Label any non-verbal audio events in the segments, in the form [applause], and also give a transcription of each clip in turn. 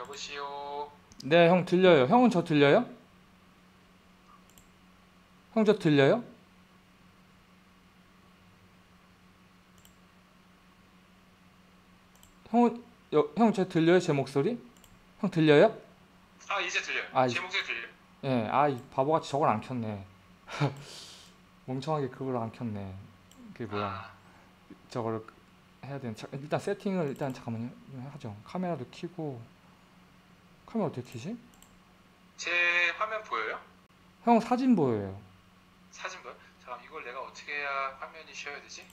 여보시오. 네, 형 들려요. 형은 저 들려요? 형 저 들려요? 형은 형저 들려요? 제 목소리? 형 들려요? 아 이제 들려요. 아, 제 목소리 들려요. 예, 아, 이 바보같이 저걸 안 켰네. [laughs] 멍청하게 그걸 안 켰네. 그게 뭐야? 아, 저걸 해야 되는. 자, 일단 세팅을 일단 잠깐만요. 하죠. 카메라도 켜고. 카메라 어떻게 켜지? 제 화면 보여요? 형 사진 보여요. 사진 보여? 자 이걸 내가 어떻게 해야 화면이 쉬어야 되지?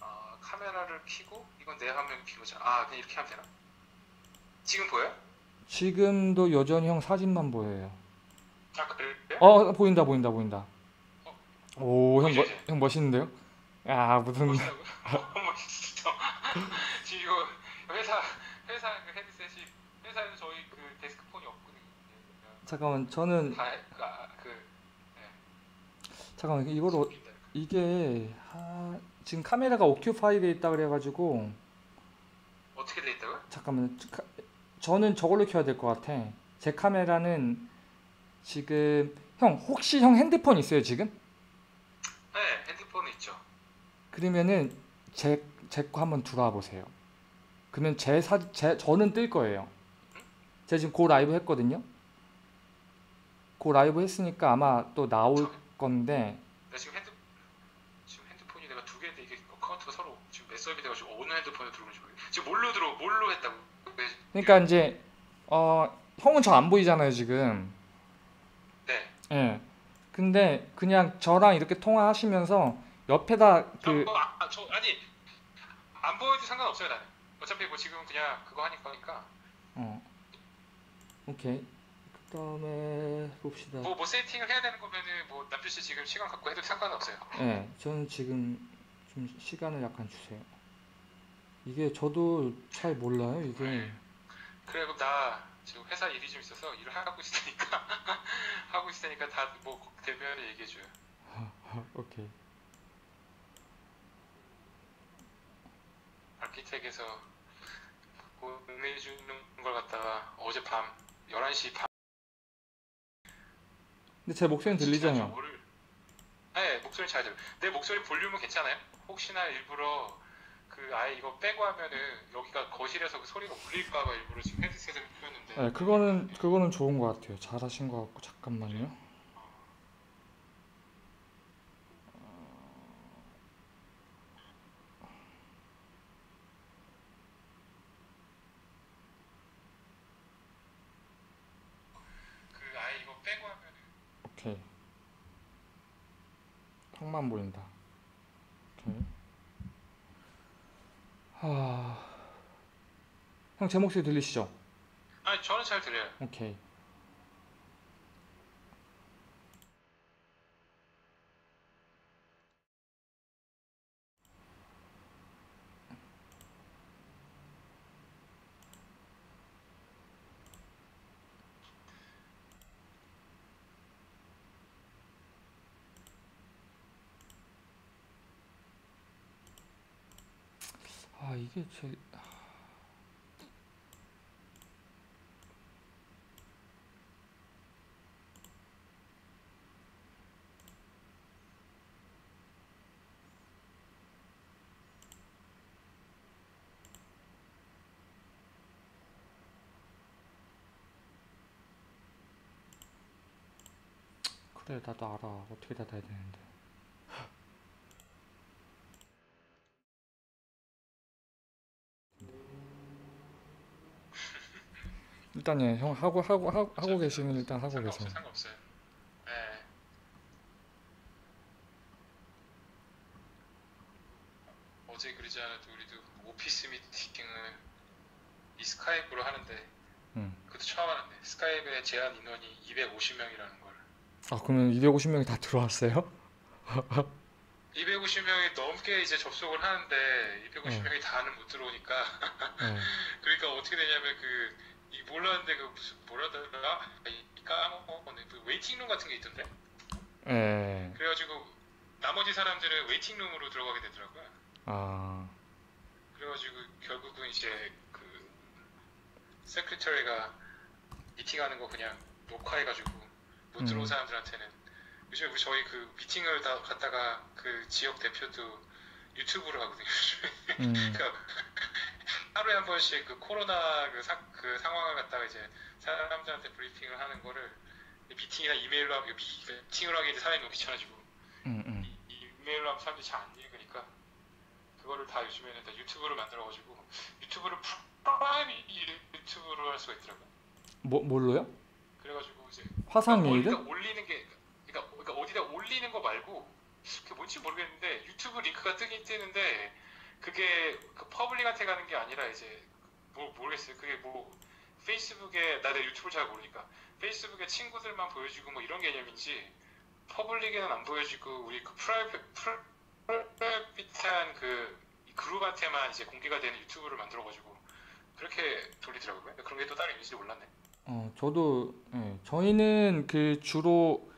아 카메라를 켜고 이건 내 화면 켜고 아 그냥 이렇게 하면 되나? 지금 보여요? 지금도 여전히 형 사진만 보여요. 아 그래요? 어 보인다 보인다 보인다. 어. 오형? 형 멋있는데요? 야 무슨 멋있다고요? 어, 멋있어. [laughs] 지금 이거 회사 회사 그 헤드셋이 회사에서 저희 잠깐만 저는 다 그, 아, 그 잠깐만 이거를 어- 웃긴다. 이게 아, 지금 카메라가 오큐파이 돼 있다 그래가지고 어떻게 돼 있다고요? 잠깐만 카- 저는 저걸로 켜야 될 것 같아. 제 카메라는 지금 형 혹시 형 핸드폰 있어요 지금? 네 핸드폰은 있죠. 그러면은 제 제 거 한번 들어와 보세요. 그러면 제 사, 제 저는 뜰 거예요. 제가 지금 go live 했거든요. go live 했으니까 아마 또 나올 건데 나 지금 핸드 지금 핸드폰이 내가 두 개인데 이게 account가 서로 지금 mix up이 돼가지고 어느 핸드폰에 들어오는지 모르겠어. 지금 뭘로 들어 뭘로 했다고? 네. 그러니까 이제 어 형은 저 안 보이잖아요 지금. 네. 예. 근데 그냥 저랑 이렇게 통화하시면서 옆에다 저, 그 어, 아, 아, 저 아니 안 보여도 상관없어요 나는. 어차피 뭐 지금 그냥 그거 하니까 하니까 어. 오케이. 그다음에 봅시다. 뭐 뭐 세팅을 해야 되는 거면은 뭐 남주 씨 지금 시간 갖고 해도 상관없어요. 예. 저는 지금 좀 시간을 약간 주세요. 이게 저도 잘 몰라요, 이게. 그래 그럼 나 지금 회사 일이 좀 있어서 일을 하고 있을 테니까 [laughs] 하고 있을 테니까 다 뭐 되면 얘기해 줘요. [laughs] 오케이. 아키텍에서 보내주는 걸 갖다가 어젯밤 11시 밤 근데 제 목소리는 들리잖아요. 네 목소리 잘 들려 내 목소리 볼륨은 괜찮아요? 혹시나 일부러 그 아예 이거 빼고 하면은 여기가 거실에서 그 소리가 울릴까봐 일부러 지금 헤드셋을 꼈는데 네, 그거는 그거는 좋은 것 같아요. 잘하신 것 같고 잠깐만요. 그 아예 이거 빼고 하면은 오케이. 턱만 보인다. 오케이. 하. 형제 목소리 들리시죠? 아니 저는 잘 들려요 오케이. 아 이게 제 그래 나도 알아. 어떻게 닫아야 되는데 일단 예, 형 하고 하고 하고, 하고 계시면 일단 하고 계세요. 상관없어요 네 어제 그러지 않아도 우리도 오피스 미팅을 이 스카이프로 하는데 음. 그것도 처음 하는데 스카이프의 제한 인원이 250명이라는 걸 아 그러면 250명이 다 들어왔어요? [laughs] 250명이 넘게 이제 접속을 하는데 250명이 다는 못 들어오니까 네. [laughs] 그러니까 어떻게 되냐면 그이 몰랐는데 그 무슨 뭐라더라? 까먹었네. 그 waiting room 같은 게 있던데? 예. 그래가지고 나머지 사람들은 waiting room으로 들어가게 되더라고요. 아. 그래가지고 결국은 이제 그 secretary가 미팅하는 거 그냥 녹화해가지고 못 음. 들어온 사람들한테는 요즘에 우리 저희 그 미팅을 다 갔다가 그 지역 대표도 유튜브로 하거든요. 음, [laughs] 그러니까 하루에 한 번씩 그 코로나 그, 사- 그 상황을 갖다가 이제 사람들한테 브리핑을 하는 거를 미팅이나 이메일로 하면 미- 미팅을 하기 이제 사람이 너무 귀찮아지고 음, 음. 이- 이메일로 하면 사람들이 잘 안 읽으니까 그거를 다 요즘에는 다 유튜브를 만들어가지고 유튜브를 private 유튜브로 할 수가 있더라고요. 뭐 뭘로요? 그래가지고 이제 화상 그러니까 메일을? 어디다 올리는 게 그러니까, 그러니까 어디다 올리는 거 말고 그게 뭔지 모르겠는데 유튜브 링크가 뜨긴 뜨는데 그게 그 public한테 가는 게 아니라 이제 뭐 모르겠어요. 그게 뭐 페이스북에 나 내 유튜브를 잘 모르니까 페이스북에 친구들만 보여주고 뭐 이런 개념인지 public에는 안 보여주고 우리 그 private private한 그 그룹한테만 이제 공개가 되는 유튜브를 만들어가지고 그렇게 돌리더라고요. 그런 게또 따로 있는지 몰랐네. 어, 저도 예, 저희는 그 주로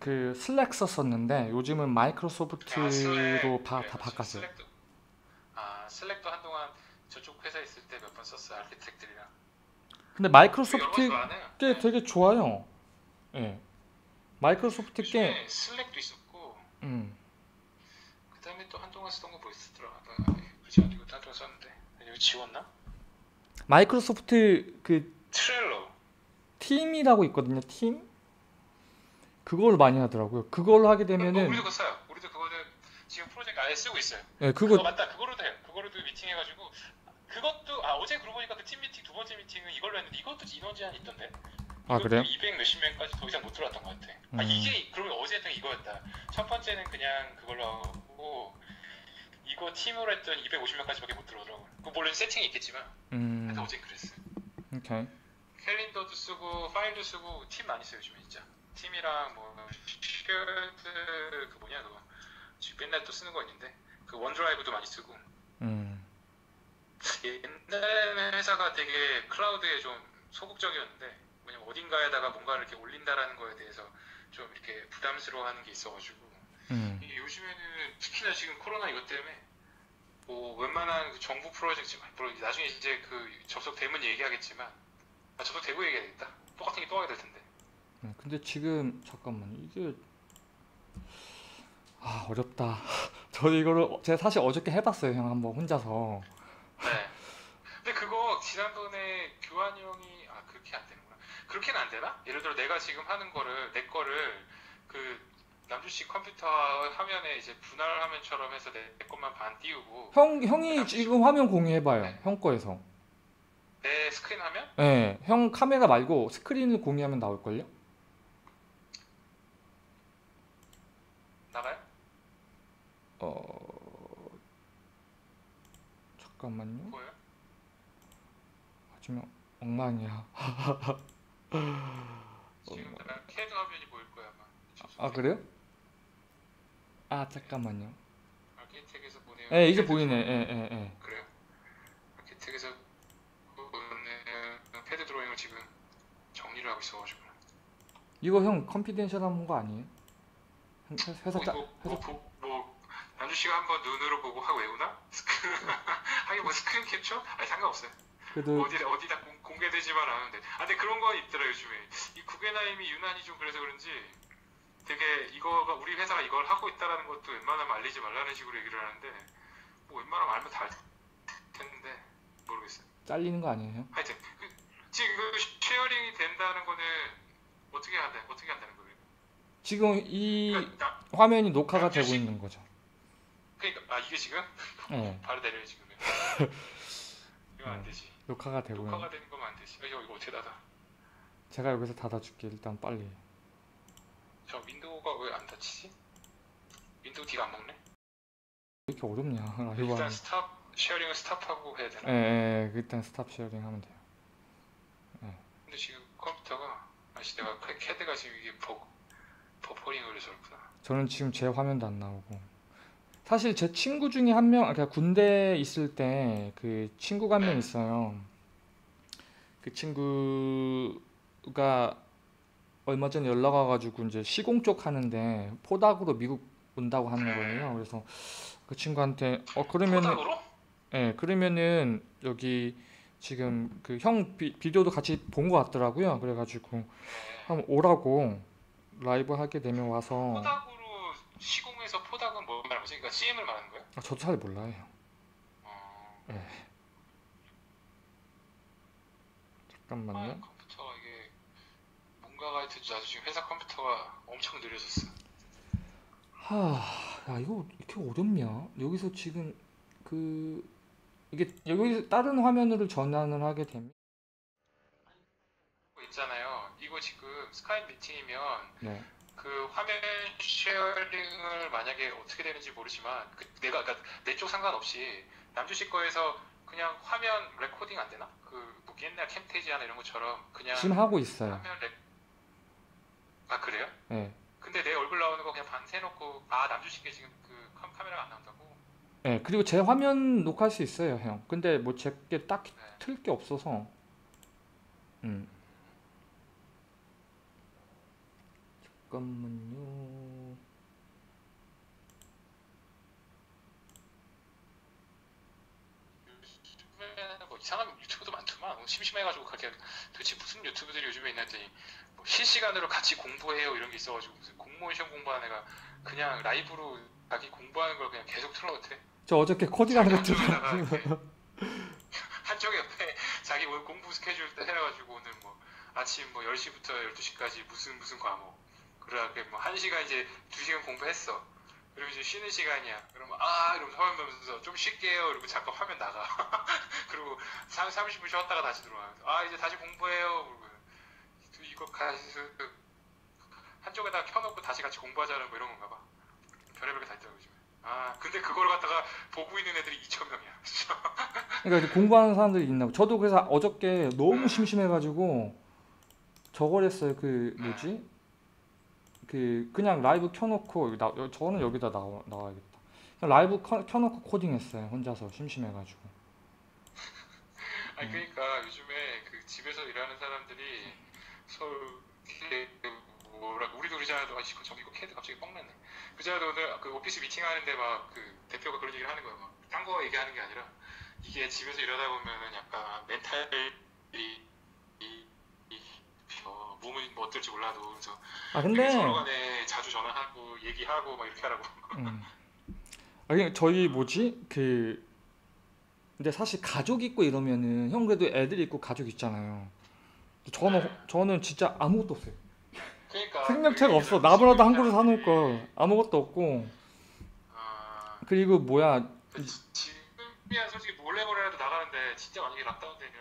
그 슬랙 썼었는데 요즘은 마이크로소프트로 아, 슬랙. 바, 그래, 다 맞아. 바꿨어요. 슬랙도 아 슬랙도 한동안 저쪽 회사 있을 때 몇 번 썼어 architect들이랑. 근데 마이크로소프트 많아요. 게 되게 좋아요. 예. 마이크로소프트 게 요즘에 슬랙도 있었고 음, 그다음에 또 한동안 쓰던 거 뭐 있었더라. 아, 그렇지 않고 한동안 썼는데 이거 지웠나? 마이크로소프트 그 트렐로. 팀이라고 있거든요. 팀 그걸 많이 하더라고요. 그걸로 하게 어, 되면은 우리도 그거 써요. 우리도 그거는 지금 프로젝트 아예 쓰고 있어요. 예, 그거 그거 맞다. 그거로도 해요. 그거로도 미팅해 가지고 그것도 아 어제 그러고 보니까 그 팀 미팅 두 번째 미팅은 이걸로 했는데 이것도 인원 제한 있던데. 아 그래요? 200 몇십 명까지 더 이상 못 들어왔던 것 같아. 아 음. 이게 그러면 어제 했던 게 이거였다. 첫 번째는 그냥 그걸로 하고 이거 팀으로 했던 250명까지밖에 못 들어오더라고. 그 물론 세팅이 있겠지만 음, 하여튼 어제 그랬어. 오케이. 캘린더도 쓰고 파일도 쓰고 팀 많이 써요 요즘에 진짜. 팀이랑 뭐 shared 그 뭐냐 그거. 지금 맨날 또 쓰는 거 있는데. 그 원드라이브도 많이 쓰고. 음, 옛날에는 회사가 되게 클라우드에 좀 소극적이었는데 뭐냐면 어딘가에다가 뭔가를 이렇게 올린다라는 거에 대해서 좀 이렇게 부담스러워하는 게 있어가지고. 음, 요즘에는 특히나 지금 코로나 이것 때문에 뭐 웬만한 그 정부 프로젝트 물론 나중에 이제 그 접속되면 얘기하겠지만 아, 접속되고 얘기해야겠다. 똑같은 게 또 하게 될 텐데. 음, 근데 지금 잠깐만 이게 아 어렵다. [laughs] 저도 이거를 제가 사실 어저께 해봤어요, 형 한번 혼자서. 네 근데 그거 지난번에 교환이 형이 아 그렇게 안 되는구나 그렇게는 안 되나? 예를 들어 내가 지금 하는 거를 내 거를 그 남주 씨 컴퓨터 화면에 이제 분할 화면처럼 해서 내, 내 것만 반 띄우고 형 형이 지금 화면 공유해봐요, 네. 형 거에서. 내 스크린 화면 예, 형 카메라 말고 스크린을 공유하면 나올걸요? 어 잠깐만요. [laughs] 지금 엉망이야. 지금 내가 캐드 화면이 보일 거야 아마 아 그래요? 아 잠깐만요. 아키텍에서 보내요 예, 이제 보이네. 예, 예, 예. 그래요 architect에서 보내는 캐드 드로잉을 지금 정리를 하고 있어가지고 이거 형 confidential한 거 아니에요? 회- 회사 뭐, 짜 뭐, 회사 뭐, 뭐, 뭐 남주 씨가 한번 눈으로 보고 하고 외우나? [laughs] 하긴 뭐 스크린 캡처? 아니 상관없어요 그래도 어디다 어디다 공, 공개되지만 않은데 아 근데 그런 거 있더라 요즘에 이 구겐하임이 유난히 좀 그래서 그런지 되게 이거가 우리 회사가 이걸 하고 있다라는 것도 웬만하면 알리지 말라는 식으로 얘기를 하는데 뭐 웬만하면 알면 다알 텐데 모르겠어요 잘리는 거 아니에요? 형? 하여튼 그, 지금 그 sharing이 된다는 거는 어떻게 한다 어떻게 한다는 거예요? 지금 이 그러니까, 나, 화면이 녹화가 되고 씨- 있는 거죠. 그러니까 아 이게 지금 예, [laughs] 바로 내려요 지금 [laughs] 이거 안 되지 녹화가 되고. 녹화가 되는 거면 안 되지 아, 이거 이거 어떻게 닫아 제가 여기서 닫아줄게 일단 빨리. 저 윈도우가 왜 안 닫히지? 윈도우 D가 안 먹네? 왜 이렇게 어렵냐? 일단 하는. stop sharing을 stop하고 해야 되나? 예, 예, 일단 stop sharing 하면 돼요. 근데 지금 컴퓨터가 아씨 내가 캐- 캐드가 지금 이게 버 버퍼링 걸려서 그렇구나. 저는 지금 제 화면도 안 나오고. 사실 제 친구 중에 한 명, 그러니까 군대 있을 때 그 친구가 한 명 있어요. 그 친구가 얼마 전에 연락 와가지고 이제 시공 쪽 하는데 포닥으로 미국 온다고 하는 거예요. 그래서 그 친구한테 어 그러면은? 예, 그러면은 여기 지금 그 형 비디오도 같이 본 것 같더라고요. 그래가지고 네. 한번 오라고 라이브 하게 되면 와서 시공해서 포닥은 뭐 말하는 거지? 그러니까 CM을 말하는 거야? 아, 저도 잘 몰라요. 어... 잠깐만요. 아, 컴퓨터가 이게 뭔가가 하여튼 나도 지금 회사 컴퓨터가 엄청 느려졌어. 하, 야 이거 이렇게 어렵냐? 여기서 지금 그 이게 여기 다른 화면으로 전환을 하게 되면 있잖아요. 이거 지금 스카이프 미팅이면 네. 그 화면 sharing을 만약에 어떻게 되는지 모르지만 그 내가 그러니까 내 쪽 상관없이 남주 씨 거에서 그냥 화면 recording 안 되나? 그뭐 옛날 캠타시아나 이런 것처럼 그냥 지금 하고 있어요. 화면 레... 아 그래요? 네. 근데 내 얼굴 나오는 거 그냥 반세놓고 아 남주 씨게 지금 그 카- 카메라가 안 나온다고? 네, 그리고 제 화면 녹화할 수 있어요, 형. 근데 뭐 제게 딱히 네. 틀게 없어서. 음. 잠깐만요. 뭐 이상한 유튜브도 많더만 뭐 심심해가지고 그렇게 도대체 무슨 유튜브들이 요즘에 있나 했더니 뭐 실시간으로 같이 공부해요 이런 게 있어가지고 무슨 공무원 시험 공부하는 애가 그냥 라이브로 자기 공부하는 걸 그냥 계속 틀어놓대 저 어저께 코딩하는 거. 이렇게 [laughs] 한쪽 옆에 자기 오늘 공부 스케줄 때 해가지고 오늘 뭐 아침 뭐 10시부터 12시까지 무슨 무슨 과목 그러게 뭐 1시간 이제 2시간 공부했어. 그리고 이제 쉬는 시간이야. 그러면 아 이러면 화면 보면서 좀 쉴게요. 그리고 잠깐 화면 나가. [laughs] 그리고 3, 30분 쉬었다가 다시 들어와 아 이제 다시 공부해요. 그리고 또 이거 같이 그 한쪽에다 켜놓고 다시 같이 공부하자는 뭐 이런 건가 봐. 별의별 게 다 있더라고 요즘에. 아 근데 그걸 갖다가 보고 있는 애들이 2,000명이야. [laughs] 그러니까 이제 공부하는 사람들이 있나. 저도 그래서 어저께 너무 심심해가지고 저걸 했어요. 그 뭐지? 그 그냥 라이브 켜놓고 나, 여- 저는 여기다 나와 나와야겠다. 라이브 켜, 켜놓고 코딩했어요. 혼자서 심심해가지고. 음. 그러니까 요즘에 그 집에서 일하는 사람들이 서울 뭐라 우리도 그러잖아요. 아씨 저기 이거 캐드 갑자기 뻥 났네. 그잖아도 오늘 그 오피스 미팅 하는데 막 그 대표가 그런 얘기를 하는 거야. 막딴 거 얘기하는 게 아니라 이게 집에서 일하다 보면은 약간 멘탈이 이, 몸은 뭐 어떨지 몰라도 그래서 아 근데 서로 간에 자주 전화하고 얘기하고 막 이렇게 하라고. 음. 아 그냥 저희 뭐지 그 근데 사실 가족 있고 이러면은 형 그래도 애들 있고 가족 있잖아요. 저는 저는 진짜 아무것도 없어요. 그러니까 생명체가 그 없어. 나무라도 한 그루 사놓을 사람들이, 거 아무것도 없고 아, 그리고 뭐야 그 지- 지금이야 솔직히 몰래 몰래라도 나가는데 진짜 만약에 lockdown 되면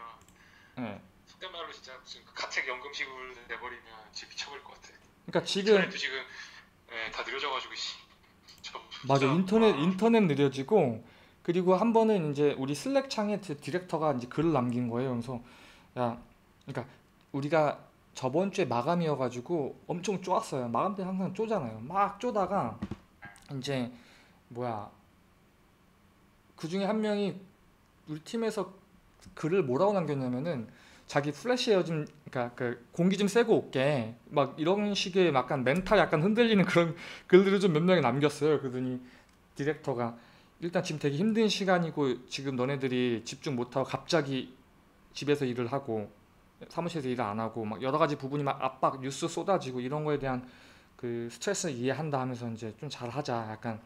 예. 속된 말로 진짜 무슨 그 가택 연금식으로 내버리면 진짜 미쳐버릴 것 같아. 그러니까 지금 인터넷도 지금 예, 다 느려져가지고 씨. 저 맞아 인터넷 아, 인터넷 느려지고 그리고 한 번은 이제 우리 슬랙 창에 디- 디렉터가 이제 글을 남긴 거예요. 그래서 야 그러니까 우리가 저번 주에 마감이어가지고 엄청 쪼았어요. 마감 때 항상 쪼잖아요. 막 쪼다가 이제 뭐야 그 중에 한 명이 우리 팀에서 글을 뭐라고 남겼냐면은 자기 fresh air 좀 그러니까 그 공기 좀 쐬고 올게 막 이런 식의 약간 멘탈 약간 흔들리는 그런 글들을 좀 몇 명이 남겼어요. 그러더니 디렉터가 일단 지금 되게 힘든 시간이고 지금 너네들이 집중 못하고 갑자기 집에서 일을 하고 사무실에서 일을 안 하고 막 여러 가지 부분이 막 압박 뉴스 쏟아지고 이런 거에 대한 그 스트레스 이해한다 하면서 이제 좀 잘하자 약간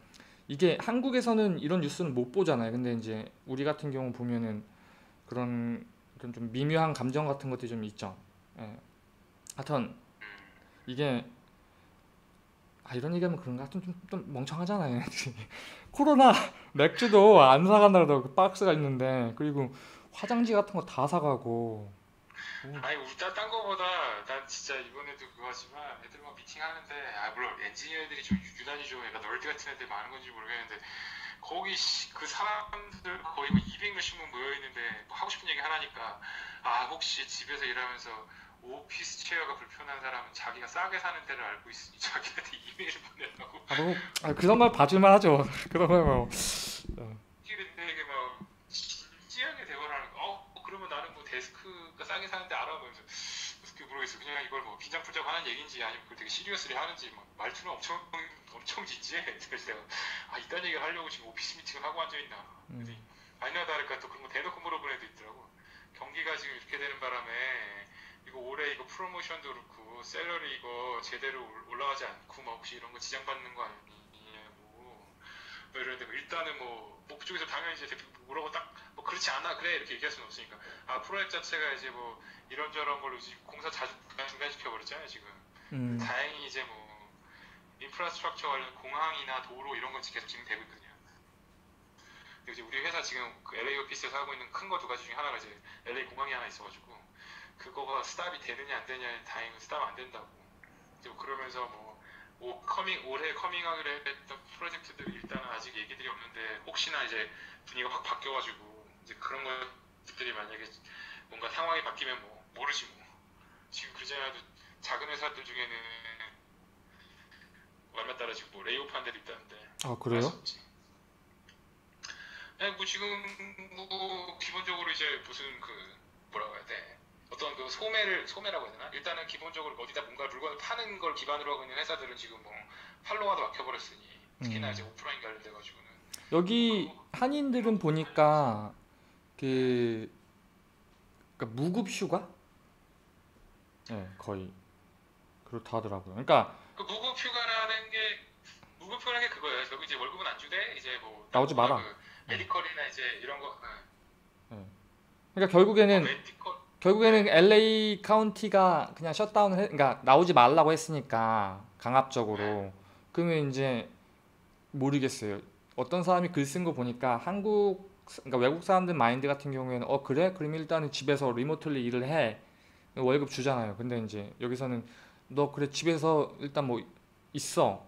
이게 한국에서는 이런 뉴스는 못 보잖아요. 근데 이제 우리 같은 경우 보면은 그런 그런 좀 미묘한 감정 같은 것들이 좀 있죠. 예. 하여튼 이게 아 이런 얘기하면 그런가? 하여튼 좀, 좀 멍청하잖아요. [laughs] 코로나 맥주도 안 사간다 그러고 그 박스가 있는데 그리고 화장지 같은 거 다 사가고 아니 일단 딴 거보다 난 진짜 이번에도 그거지만 애들 막 미팅 하는데 아 물론 엔지니어들이 좀 유- 유난히 좀 약간 널드 같은 애들 많은 건지 모르겠는데 거기 씨, 그 사람들 거의 뭐 200몇십 명 모여 있는데 뭐 하고 싶은 얘기 하나니까 아 혹시 집에서 일하면서 오피스 체어가 불편한 사람은 자기가 싸게 사는 데를 알고 있으니 자기한테 [laughs] 이메일을 보내라고 아, 뭐, 아 그런 걸 봐줄만 하죠. [laughs] 그런 걸 뭐. 되게 막 진지하게 대화를 하는 거. 어 그러면 나는 뭐 데스크가 싸게 사는데 알아보면서 어떻게 모르겠어. 그냥 이걸 뭐 긴장 풀자고 하는 얘기인지 아니면 그걸 되게 시리어스리 하는지 막 말투는 엄청 엄청 진지해. [laughs] 그래서 내가 아 이딴 얘기를 하려고 지금 오피스 미팅을 하고 앉아 있나. 음. 아니나 다를까 또 그런 거 대놓고 물어보는 애도 있더라고. 경기가 지금 이렇게 되는 바람에 이거 올해 이거 프로모션도 그렇고 salary 이거 제대로 올- 올라가지 않고 막 혹시 이런 거 지장받는 거뭐 이러는데 뭐 일단은 뭐, 뭐 그쪽에서 당연히 이제 뭐라고 딱 뭐 그렇지 않아. 그래. 이렇게 얘기할 수는 없으니까. 아 프로젝트 자체가 이제 뭐 이런저런 걸로 공사 자주 중단시켜 버렸잖아요 지금. 음, 다행히 이제 뭐 인프라스트럭처 관련 공항이나 도로 이런 건 계속 진행되고 있거든요. 근데 이제 우리 회사 지금 그 LA office에서 하고 있는 큰 거 두 가지 중에 하나가 이제 LA 공항이 하나 있어가지고 그거가 stop이 되느냐 안 되느냐 다행히 stop 안 된다고. 이제 뭐 그러면서 뭐 오, coming 올해 coming하기로 했던 프로젝트들 일단은 아직 얘기들이 없는데 혹시나 이제 분위기가 확 바뀌어가지고 이제 그런 것들이 만약에 뭔가 상황이 바뀌면 뭐 모르지 뭐. 지금 그전에도 작은 회사들 중에는 얼마 따라 지금 뭐 레이오프 한 데도 있다는데 아알 그래요? 아니 뭐 지금 뭐 기본적으로 이제 무슨 그 뭐라고 해야 돼 어떤 그 소매를 소매라고 해야 되나 일단은 기본적으로 어디다 뭔가 물건을 파는 걸 기반으로 하고 있는 회사들은 지금 뭐 팔로워도 막혀버렸으니 특히나 음. 이제 오프라인 관련돼 가지고는 여기 한인들은 보니까 그 그러니까 무급 휴가? 네, 거의 그렇다 하더라고요. 그러니까 그 무급 휴가라는 게 무급 휴가라는 게 그거예요. 결국 이제 월급은 안 주되 이제 뭐 나오지 마라. 그 medical이나 이제 이런 거 어, 그러니까 결국에는 medical 결국에는 LA 카운티가 그냥 셧다운을 해, 그러니까 나오지 말라고 했으니까 강압적으로 그러면 이제 모르겠어요. 어떤 사람이 글 쓴 거 보니까 한국 그러니까 외국 사람들 마인드 같은 경우에는 어 그래? 그럼 일단은 집에서 remotely 일을 해. 월급 주잖아요. 근데 이제 여기서는 너 그래 집에서 일단 뭐 있어.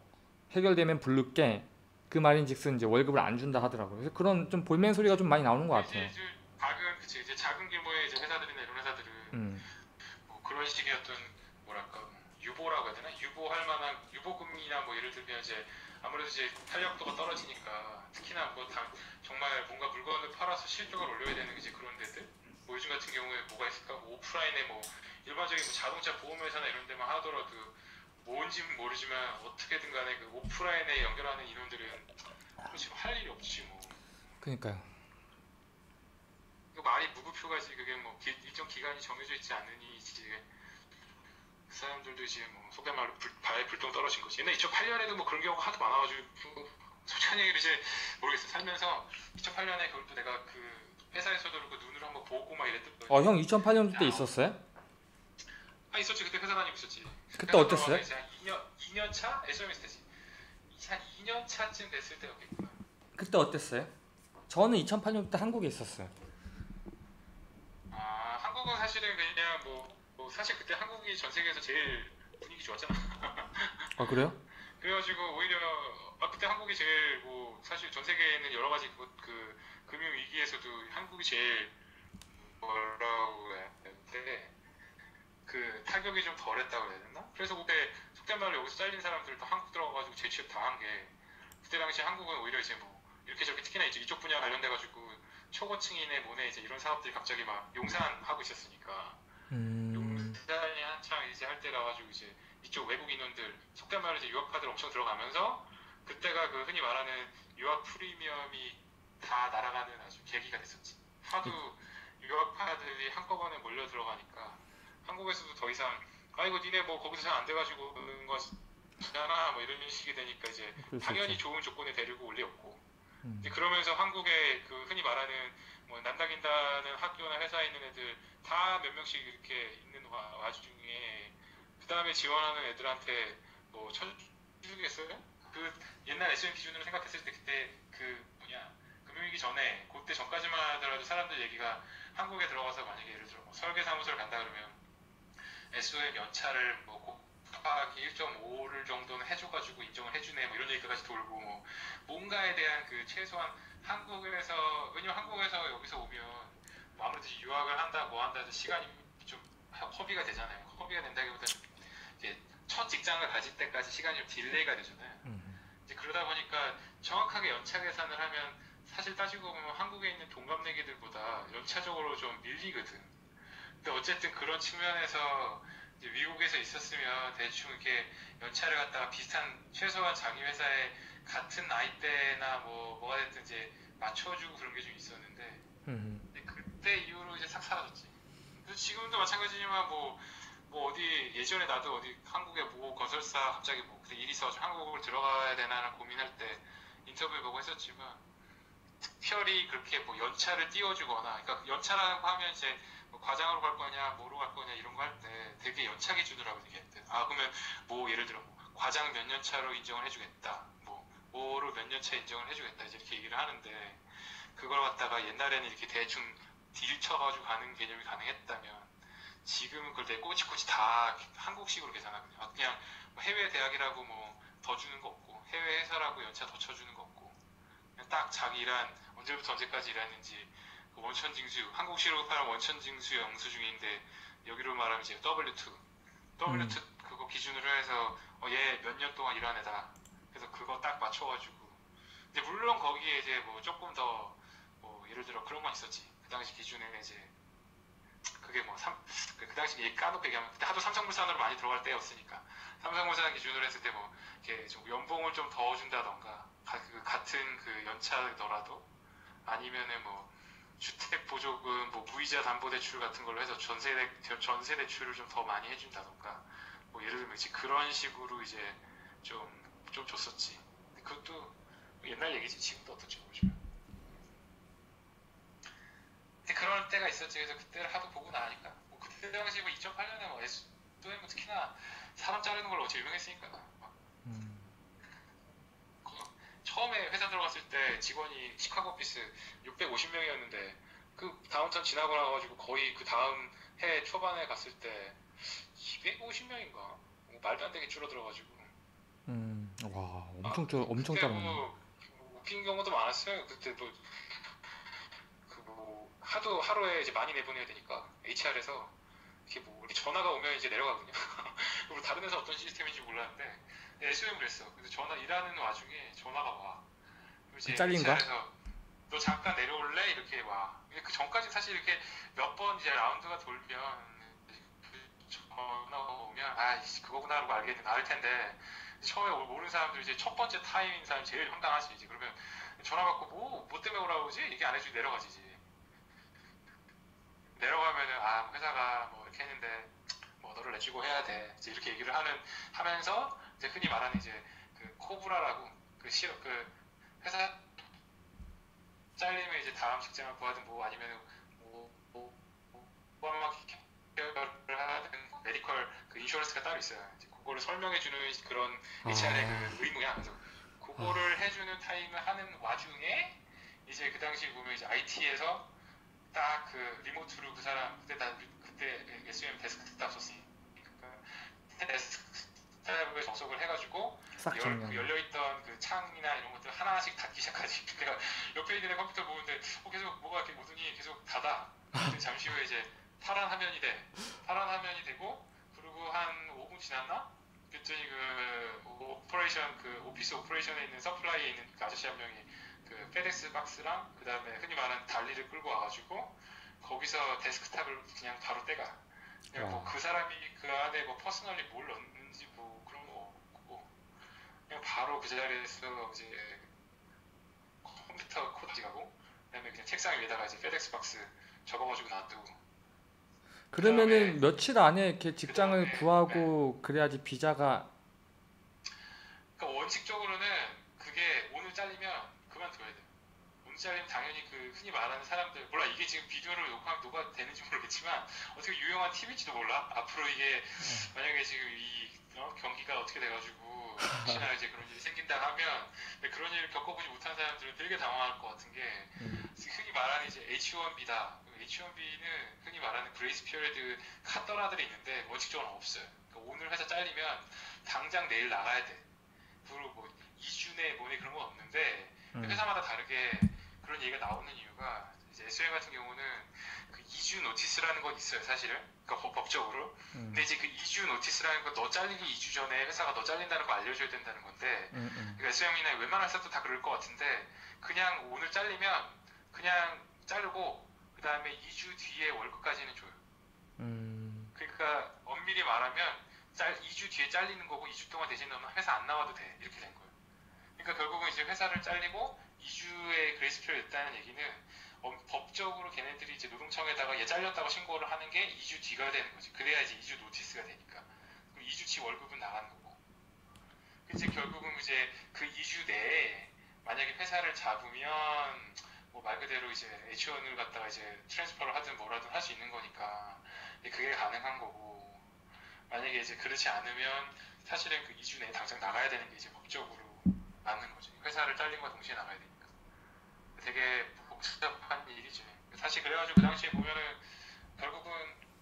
해결되면 부를게. 그 말인즉슨 이제 월급을 안 준다 하더라고요. 그래서 그런 좀 볼멘 소리가 좀 많이 나오는 것 같아요. 이제 좀 작은 그치 이제 작은 규모의 이제 회사들이나 이런 회사들은 음, 뭐 그런 식의 어떤 뭐랄까 뭐 유보라고 해야 되나? 유보할 만한 유보금이나 뭐 예를 들면 이제 아무래도 이제 탄력도가 떨어지니까 특히나 뭐 당, 정말 뭔가 물건을 팔아서 실적을 올려야 되는 이제 그런 데들? 뭐 요즘 같은 경우에 뭐가 있을까? 뭐 오프라인에 뭐 일반적인 뭐 자동차 보험회사나 이런 데만 하더라도 뭔지는 모르지만 어떻게든 간에 그 오프라인에 연결하는 인원들은 지금 할 일이 없지 뭐. 그러니까요. 그 말이 무급휴가지 그게 뭐 기- 일정 기간이 정해져 있지 않으니 이제 그 사람들도 이제 뭐 속된 말로 불, 발에 불똥 떨어진 거지. 옛날 2008년에도 뭐 그런 경우가 하도 많아가지고 그 솔직한 얘기를 이제 모르겠어. 살면서 2008년에 그것도 내가 그 회사에서도 그 눈으로 한번 보고 막 이랬던 거. 어, 형 2008년도 때 있었어요? 아 있었지 그때 회사 다니고 있었지. 그때 어땠어요? 이제 한 2년 2년 차 SMS 때지. 한 2년 차쯤 됐을 때였겠구나. 그때 어땠어요? 저는 2008년 때 한국에 있었어요. 아 한국은 사실은 그냥 뭐, 뭐 사실 그때 한국이 전 세계에서 제일 분위기 좋았잖아. 아 그래요? [laughs] 그래가지고 오히려 아 그때 한국이 제일 뭐 사실 전 세계에 있는 여러 가지 그, 그 금융 위기에서도 한국이 제일 뭐라고 해야 되는데 그 타격이 좀 덜했다고 해야 되나? 그래서 그때 속된 말로 여기서 잘린 사람들도 한국 들어가가지고 재취업 다한게 그때 당시 한국은 오히려 이제 뭐 이렇게 저렇게 특히나 이제 이쪽 분야 관련돼가지고 초고층이네 뭐네 이제 이런 사업들이 갑자기 막 용산하고 있었으니까 음, 용산이 한창 이제 할 때라 가지고 이제 이쪽 외국 인원들 속된 말로 이제 유학파들 엄청 들어가면서 그때가 그 흔히 말하는 유학 프리미엄이 다 날아가는 아주 계기가 됐었지. 하도 유학파들이 한꺼번에 몰려 들어가니까 한국에서도 더 이상 아이고 니네 뭐 거기서 잘 안 돼가지고 오는 거잖아 뭐 이런 식이 되니까 이제 당연히. 좋은 조건에 데리고 올리 없고 음. 그러면서 한국의 그 흔히 말하는 뭐 난다긴다는 학교나 회사에 있는 애들 다 몇 명씩 이렇게 있는 와- 와중에 그 다음에 지원하는 애들한테 뭐 쳐주겠어요? 그 옛날 SM 기준으로 생각했을 때 그때 그 뭐냐 금융위기 전에 그때 전까지만 하더라도 사람들 얘기가 한국에 들어가서 만약에 예를 들어 뭐 설계사무소를 간다 그러면 SOM 연차를 뭐 곱하기 1.5를 정도는 해줘가지고 인정을 해주네 뭐 이런 얘기까지 돌고 뭐 뭔가에 대한 그 최소한 한국에서 왜냐면 한국에서 여기서 오면 뭐 아무래도 유학을 한다 뭐 한다 해서 시간이 좀 허비가 되잖아요. 허비가 된다기보다는 이제 첫 직장을 가질 때까지 시간이 좀 delay가 되잖아요. 음. 이제 그러다 보니까 정확하게 연차 계산을 하면 사실 따지고 보면 한국에 있는 동갑내기들보다 연차적으로 좀 밀리거든. 근데 어쨌든 그런 측면에서 미국에서 있었으면 대충 이렇게 연차를 갖다가 비슷한 최소한 자기 회사에 같은 나이대나 뭐 뭐가 됐든 이제 맞춰주고 그런 게 좀 있었는데 음. 근데 그 그때 이후로 이제 싹 사라졌지. 그래서 지금도 마찬가지지만 뭐, 뭐 어디 예전에 나도 어디 한국의 모 건설사 갑자기 뭐 그때 일이 있어가지고 한국을 들어가야 되나 고민할 때 인터뷰 보고 했었지만 특별히 그렇게 뭐 연차를 띄워주거나 그러니까 연차라고 하면 이제 뭐 과장으로 갈 거냐 뭐로 갈 거냐 이런 거 할 때 되게 연차 기준으로 하고 얘기했대. 아 그러면 뭐 예를 들어 뭐 과장 몇 년 차로 인정을 해주겠다. 뭐 뭐로 몇 년 차 인정을 해주겠다 이제 이렇게 얘기를 하는데 그걸 갖다가 옛날에는 이렇게 대충 딜 쳐가지고 가는 개념이 가능했다면 지금은 그걸 내 꼬치꼬치 다 한국식으로 계산하거든요. 아, 그냥 뭐 해외 대학이라고 뭐 더 주는 거 없고 해외 회사라고 연차 더 쳐주는 거 없고 딱 자기 일한 언제부터 언제까지 일했는지 그 원천 징수 한국식으로 말하면 원천 징수 영수증인데 여기로 말하면 이제 W2 W2 그거 기준으로 해서 어, 얘몇 년 동안 일한 애다. 그래서 그거 딱 맞춰가지고. 근데 물론 거기에 이제 뭐 조금 더 뭐 예를 들어 그런 건 있었지. 그 당시 기준에 이제 그게 뭐 삼, 그, 그 당시 얘기 까놓고 얘기하면 그때 하도 삼성물산으로 많이 들어갈 때였으니까. 삼성물산 기준으로 했을 때 뭐 이렇게 좀 연봉을 좀 더 준다던가 가- 그 같은 그 연차더라도 아니면은 뭐 주택 보조금 뭐 무이자 담보 대출 같은 걸로 해서 전세 대, 전세 대출을 좀 더 많이 해준다던가. 뭐 예를 들면 이제 그런 식으로 이제 좀좀 줬었지. 근데 그것도 옛날 얘기지. 지금도 어떨지 모르지만. 근데 그런 때가 있었지. 그래서 그때를 하도 보고 나니까. 뭐 그때 당시 뭐 2008년에 뭐 S2M 뭐 특히나 사람 자르는 걸로 어제 유명했으니까 막 음. 처음에 회사 들어갔을 때 직원이 시카고 오피스 650명이었는데 그 다운턴 지나고 나가지고 거의 그 다음 해 초반에 갔을 때 250명인가 뭐 말도 안 되게 줄어들어가지고 음. 와, 엄청 저 엄청 따르네. 뭐 웃긴 경우도 많았어요. 그때 뭐 그뭐 하도 하루에 이제 많이 내보내야 되니까 HR에서 이렇게 뭐 우리 전화가 오면 이제 내려가거든요. [laughs] 그리고 다른 회사 어떤 시스템인지 몰랐는데 SOM을 했어. 그래서 전화 일하는 와중에 전화가 와. 그리고 잘린 거야? 너 잠깐 내려올래? 이렇게 와. 근데 그 전까지 사실 이렇게 몇 번 이제 라운드가 돌면 그 전화가 오면 아이씨 그거구나 하고 알겠는데 알 텐데 처음에 모르는 사람들 이제 첫 번째 타임인 사람이 제일 황당하지 이제 그러면 전화 받고 뭐, 뭐 때문에 오라고 그러지? 얘기 안 해주고 내려가지 이제 내려가면은 아 회사가 뭐 이렇게 했는데 뭐 너를 내주고 해야 돼 이제 이렇게 얘기를 하는 하면서 이제 흔히 말하는 이제 그 COBRA라고 그 시어 그 회사 잘리면 이제 다음 직장을 구하든 뭐 아니면 뭐, 뭐, 뭐 케어를 하든 medical 그 insurance가 따로 있어요. 이제 그거를 설명해 주는 그런 HR의 아. 그 의무야. 그래서 그거를 해주는 타임을 하는 와중에 이제 그 당시 보면 이제 IT에서 딱 그 remote로 그 사람 그때 나 그때 SOM 데스크탑 썼으니까 데스크 탑에 접속을 해가지고 싹 열. 그 열려있던 그 창이나 이런 것들 하나씩 닫기 시작하지. 그러니까 [laughs] 옆에 있는 애 컴퓨터 보는데 어, 계속 뭐가 이렇게 오더니 계속 닫아. 잠시 후에 이제 파란 화면이 돼. 파란 화면이 되고 그리고 한 5분 지났나? 그랬더니 그 operation 그 office operation에 있는 supply에 있는 그 아저씨 한 명이 그 페덱스 박스랑 그 다음에 흔히 말하는 dolly를 끌고 와가지고 거기서 데스크탑을 그냥 바로 떼가. 그냥. 뭐 그 사람이 그 안에 뭐 personally 뭘 넣는지 뭐 그냥 바로 그 자리에서 이제 컴퓨터 코드 찍하고 그다음에 그냥 책상 위에다가 이제 페덱스 박스 적어가지고 놔두고 그러면은 며칠 안에 이렇게 직장을 그다음에- 구하고 그래야지 비자가 그러니까 원칙적으로는 그게 오늘 잘리면 그만둬야 돼. 오늘 잘리면 당연히 그 흔히 말하는 사람들 몰라 이게 지금 비디오로 녹화 녹화 되는지 모르겠지만 어떻게 유용한 팁일지도 몰라. 앞으로 이게 만약에 지금 이 어, 경기가 어떻게 돼가지고 혹시나 이제 그런 일이 생긴다 하면 그런 일을 겪어보지 못한 사람들은 되게 당황할 것 같은 게 음, 흔히 말하는 이제 H1B다. H1B는 흔히 말하는 grace period 카더라들이 있는데 원칙적으로 없어요. 그러니까 오늘 회사 잘리면 당장 내일 나가야 돼. 그리고 뭐 2주 내 뭐내 그런 건 없는데 음. 회사마다 다르게 그런 얘기가 나오는 이유가 이제 SOM 같은 경우는 그 2주 notice라는 건 있어요, 사실은. 그러니까 법- 법적으로. 음, 근데 이제 그 2주 notice라는 건 너 잘리기 2주 전에 회사가 너 잘린다는 거 알려줘야 된다는 건데 음, 음. 그러니까 SOM이나 웬만한 회사도 다 그럴 것 같은데 그냥 오늘 잘리면 그냥 자르고 그 다음에 2주 뒤에 월급까지는 줘요. 음, 그러니까 엄밀히 말하면 짤 2주 뒤에 잘리는 거고 2주 동안 대신 너는 회사 안 나와도 돼 이렇게 된 거예요. 그러니까 결국은 이제 회사를 잘리고 2주의 grace period 냈다는 얘기는 법- 법적으로 걔네들이 이제 노동청에다가 얘 잘렸다고 신고를 하는 게 2주 뒤가 되는 거지. 그래야 이제 2주 notice가 되니까. 그럼 2주치 월급은 나가는 거고. 이제 결국은 이제 그 2주 내에 만약에 회사를 잡으면 뭐 말 그대로 이제 H1을 갖다가 이제 transfer를 하든 뭐라든 할 수 있는 거니까 그게 가능한 거고 만약에 이제 그렇지 않으면 사실은 그 2주 내에 당장 나가야 되는 게 이제 법적으로 맞는 거지. 회사를 잘림과 동시에 나가야 되니까. 되게 복잡한 일이지. 사실 그래가지고 그 당시에 보면은 결국은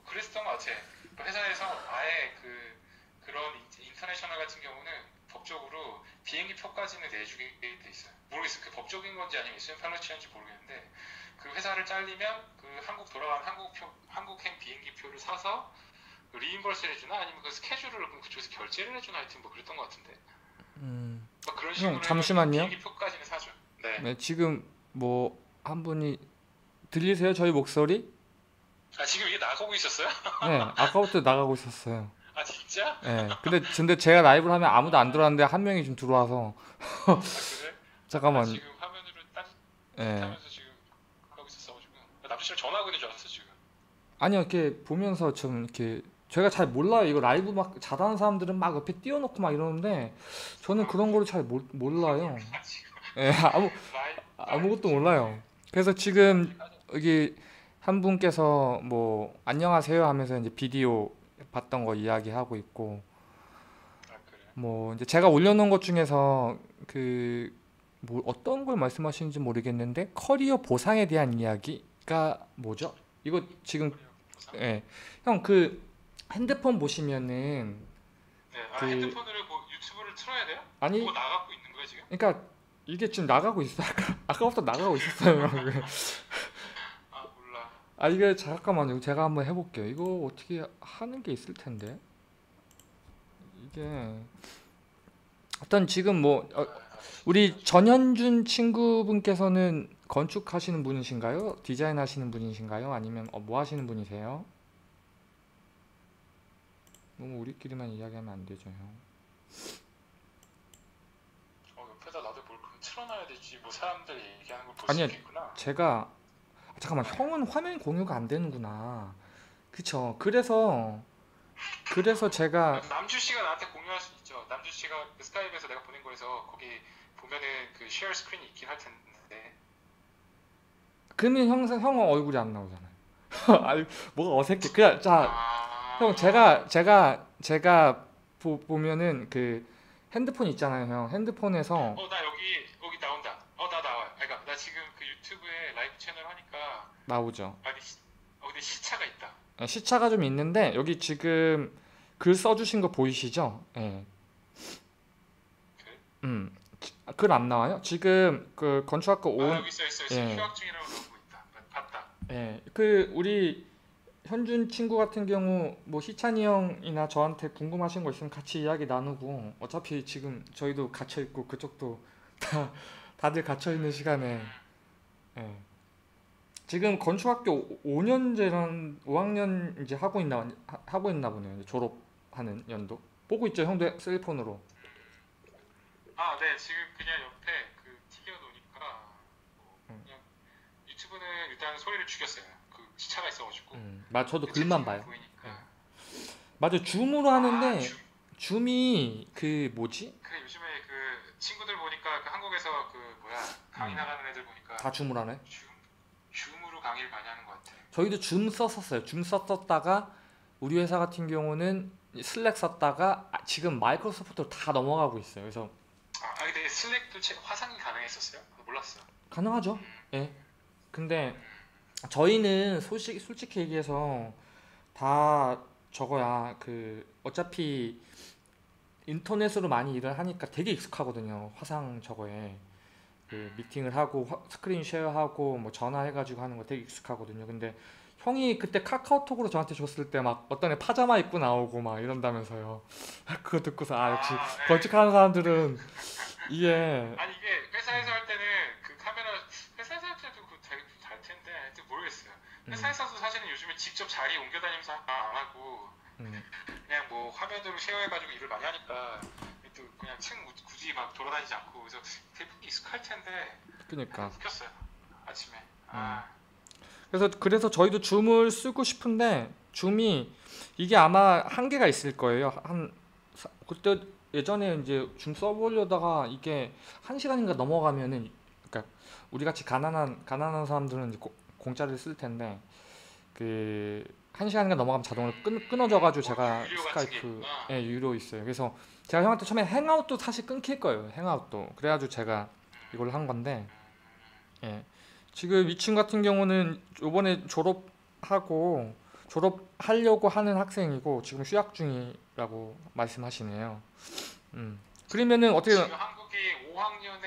그랬던 것 같아. 그 회사에서 아예 그 그런 in- international 같은 경우는 법적으로 비행기 표까지는 내주게 돼 있어요. 모르겠어요. 그 법적인 건지 아니면 SM 팔러치인지 모르겠는데 그 회사를 잘리면 그 한국 돌아가는 한국 표 한국행 비행기 표를 사서 그 리임버스를 해주나 아니면 그 스케줄을 그럼 그쪽에서 결제를 해주나 하여튼 뭐 그랬던 것 같은데. 음, 막 그런 형, 식으로 잠시만요. 비행기 표까지는 사줘. 네. 네, 지금 뭐 한 분이 들리세요? 저희 목소리? 아 지금 이게 나가고 있었어요? 네, 아까부터 나가고 있었어요. 아 진짜? 네, 근데 근데 제가 라이브를 하면 아무도 안 들어왔는데 한 명이 좀 들어와서 아 그래? [laughs] 아, 잠깐만. 지금 화면으로 딱 예. 하면서 지금 하고 있었어가지고 남친을 전화 걸는 줄 알았어 지금. 아니요, 이렇게 보면서 좀 이렇게 제가 잘 몰라요. 이거 라이브 막 잘하는 사람들은 막 옆에 띄워놓고 막 이러는데 저는 그런 거를 잘 몰, 몰라요. 아 예, 아무 라이 아무것도 몰라요. 그래서 지금 여기 한 분께서 뭐 안녕하세요 하면서 이제 비디오 봤던 거 이야기하고 있고 아 그래. 뭐 이제 제가 올려놓은 것 중에서 그 뭐 어떤 걸 말씀하시는지 모르겠는데 커리어 보상에 대한 이야기가 뭐죠? 이거 지금 예. 형 그 핸드폰 보시면은 네. 아 그- 핸드폰으로 뭐 유튜브를 틀어야 돼요? 아니 뭐 나가고 있는 거야 지금? 그러니까 이게 지금 나가고 있어. 아까 아까부터 나가고 있었어요. 아 몰라. 아 이게 잠깐만요. 제가 한번 해볼게요. 이거 어떻게 하는 게 있을 텐데. 이게 어떤 지금 뭐 어, 우리 전현준 친구분께서는 건축하시는 분이신가요? 디자인 하시는 분이신가요? 아니면 어, 뭐 하시는 분이세요? 너무 우리끼리만 이야기하면 안 되죠, 형. 어 옆에다 나도 뭘 그럼 틀어놔야 되지. 뭐 사람들 얘기하는 걸볼수 아니야. 있겠구나. 제가 아, 잠깐만 형은 화면 공유가 안 되는구나. 그쵸. 그래서 그래서 제가 남주 씨가 나한테 공유할 수 있죠. 남주 씨가 그 스카이프에서 내가 보낸 거에서 거기 보면은 그 share screen이 있긴 할 텐데. 그러면 형상 형은 얼굴이 안 나오잖아요. [laughs] 아니 뭐가 어색해. 그냥 자, 아. 형 제가 제가 제가 보, 보면은 그 핸드폰 있잖아요, 형. 핸드폰에서 어나 여기 여기 나온다. 어 나 나와. 그러니까 나 지금 그 유튜브에 라이브 채널 하니까 나오죠. 아니 시, 어 근데 시차가 있다. 예, 시차가 좀 있는데 여기 지금 글 써주신 거 보이시죠? 예. 글? 음. 글 안 나와요? 지금 그 건축학과 아온 여기 있어 있어 있어. 예. 휴학 중이라고 나오고 있다. 봤다. 예, 그 우리 현준 친구 같은 경우 뭐 희찬이 형이나 저한테 궁금하신 거 있으면 같이 이야기 나누고 어차피 지금 저희도 갇혀 있고 그쪽도 다 다들 갇혀 있는 시간에 예. 지금 건축학교 5년제란 5학년 이제 하고 있나 하- 하고 있나 보네요. 졸업하는 연도. 보고 있죠, 형도 셀폰으로. 아, 네, 지금 그냥 옆에 그 튀겨 놓으니까 뭐 음. 그냥 유튜브는 일단 소리를 죽였어요. 그 시차가 있어가지고. 음. 맞 저도 글만 봐요. 보이니까. 맞아, 줌으로 하는데 아, 줌. 줌이 그 뭐지? 그 요즘에 그 친구들 보니까 그 한국에서 그 뭐야 강의 음. 나가는 애들 보니까 다 줌으로 하네. 줌 줌으로 강의를 많이 하는 것 같아. 저희도 줌 썼었어요. 줌 썼었다가 우리 회사 같은 경우는 슬랙 썼다가 아, 지금 마이크로소프트로 다 넘어가고 있어요. 그래서 아, 아, 근데 슬랙도 채- 화상이 가능했었어요? 몰랐어. 가능하죠. 예. 근데 저희는 소식 솔직히 얘기해서 다 저거야 그 어차피 인터넷으로 많이 일을 하니까 되게 익숙하거든요. 화상 저거에 그 미팅을 하고 화- 스크린 쉐어하고 뭐 전화해가지고 하는 거 되게 익숙하거든요. 근데 형이 그때 카카오톡으로 저한테 줬을 때 막 어떤 애 파자마 입고 나오고 막 이런다면서요. [laughs] 그거 듣고서 아 역시 아, 네. 건축하는 사람들은 이게 아니 이게 회사에서 할 때는 그 카메라 회사에서 할 때도 그 되게 잘 텐데 하여튼 모르겠어요. 음, 회사에서도 사실은 요즘에 직접 자리 옮겨 다니면서 안 하고 음, 그냥 뭐 화면으로 쉐어해가지고 일을 많이 하니까 또 그냥 층 굳이 막 돌아다니지 않고 그래서 대부분 익숙할 텐데 그러니까. 웃겼어요 아침에. 아, 아, 그래서 그래서 저희도 줌을 쓰고 싶은데 줌이 이게 아마 한계가 있을 거예요. 한 사- 그때 예전에 이제 줌 써보려다가 이게 한 시간인가 넘어가면은 그러니까 우리 같이 가난한 가난한 사람들은 이제 고- 공짜를 쓸 텐데 그 한 시간인가 넘어가면 자동으로 끊, 끊어져가지고 제가 같은 게 스카이프. 예 유료 있어요. 그래서 제가 형한테 처음에 행아웃도 사실 끊길 거예요. 행아웃도 그래가지고 제가 이걸 한 건데 예. 지금 이 친구 같은 경우는 이번에 졸업하고 졸업하려고 하는 학생이고 지금 휴학 중이라고 말씀하시네요. 음. 그러면은 어떻게 지금 한국이 5학년에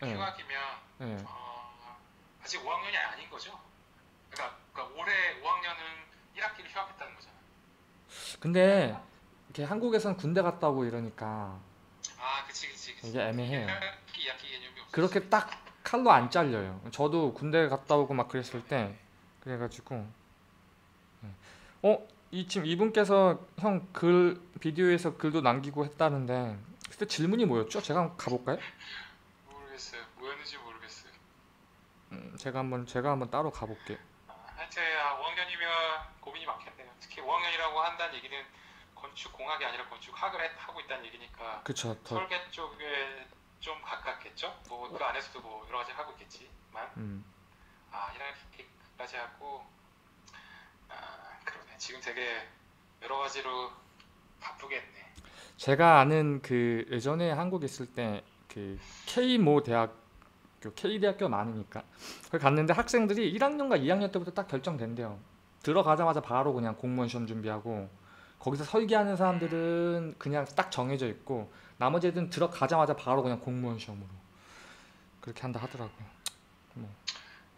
네. 휴학이면 예. 어, 아직 5학년이 아닌 거죠? 그러니까, 그러니까 올해 5학년은 1학기를 휴학했다는 거잖아. 근데 이렇게 한국에서는 군대 갔다 오고 이러니까 아, 그치, 그치, 그치. 이게 애매해요. 1학기, 2학기 개념이 없어. 그렇게 딱 칼로 안 잘려요. 저도 군대 갔다 오고 막 그랬을 때 그래가지고 예. 어? 이 지금 이분께서 형 글 비디오에서 글도 남기고 했다는데 그때 질문이 뭐였죠? 제가 한번 가볼까요? 모르겠어요. 뭐였는지 모르겠어요. 음, 제가 한번 제가 한번 따로 가볼게요. 아, 하여튼 아, 5학년이면 고민이 많겠네요. 특히 5학년이라고 한다는 얘기는 건축 공학이 아니라 건축학을 해- 하고 있다는 얘기니까 그쵸 더 설계 쪽에 좀 가깝겠죠? 뭐 그 안에서도 뭐 여러 가지 하고 있겠지만 음, 아 1학기까지 하고 아 그러네. 지금 되게 여러 가지로 바쁘겠네. 제가 아는 그 예전에 한국에 있을 때 그 K 모 대학교 K 대학교 많으니까 거기 갔는데 학생들이 1학년과 2학년 때부터 딱 결정된대요. 들어가자마자 바로 그냥 공무원 시험 준비하고 거기서 설계하는 사람들은 그냥 딱 정해져 있고 나머지 애들은 들어가자마자 바로 그냥 공무원 시험으로 그렇게 한다 하더라고요.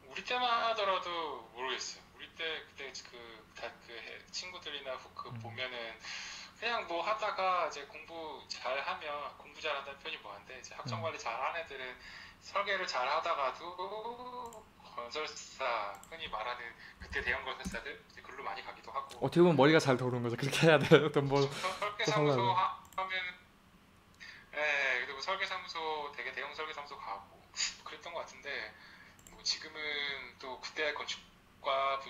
우리 때만 하더라도 모르겠어요. 우리 때 그때 그 다 그 친구들이나 후- 그 음. 보면은 그냥 뭐 하다가 이제 공부 잘하면 공부 잘한다는 표현이 뭐한데 이제 학점 음. 관리 잘하는 애들은 설계를 잘하다가도 건설사 흔히 말하는 그때 대형 건설사들 이제 글로 많이 가기도 하고 어떻게 보면 머리가 잘 도는 거죠. 그렇게 해야 돼요. 또 뭐. 설계사무소. 하- 하면 예 그리고 설계사무소 되게 대형 설계사무소 가고 그랬던 것 같은데 뭐 지금은 또 그때 건축과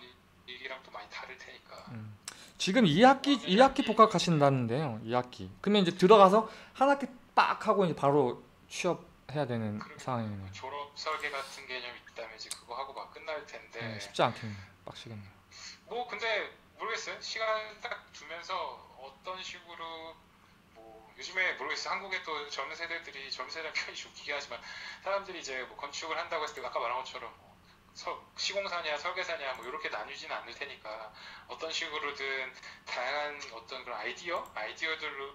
분위기랑 또 많이 다를 테니까 음. 지금 2학기 2학기 복학하신다는데요. 2학기. 그러면 이제 들어가서 한 학기 빡 하고 이제 바로 취업 해야 되는 그러게. 상황이네요. 졸업 설계 같은 개념이 있다면 이제 그거 하고 막 끝날 텐데 네, 쉽지 않겠네요. 빡시겠네요. 뭐 근데 모르겠어요 시간 딱 두면서 어떤 식으로 뭐 요즘에 모르겠어요 한국의 또 젊은 세대들이 젊은 세대 [laughs] 표현이 좀 웃기게 하지만 사람들이 이제 뭐 건축을 한다고 했을 때 아까 말한 것처럼 뭐 서- 시공사냐 설계사냐 뭐 이렇게 나뉘지는 않을 테니까 어떤 식으로든 다양한 어떤 그런 아이디어 아이디어들로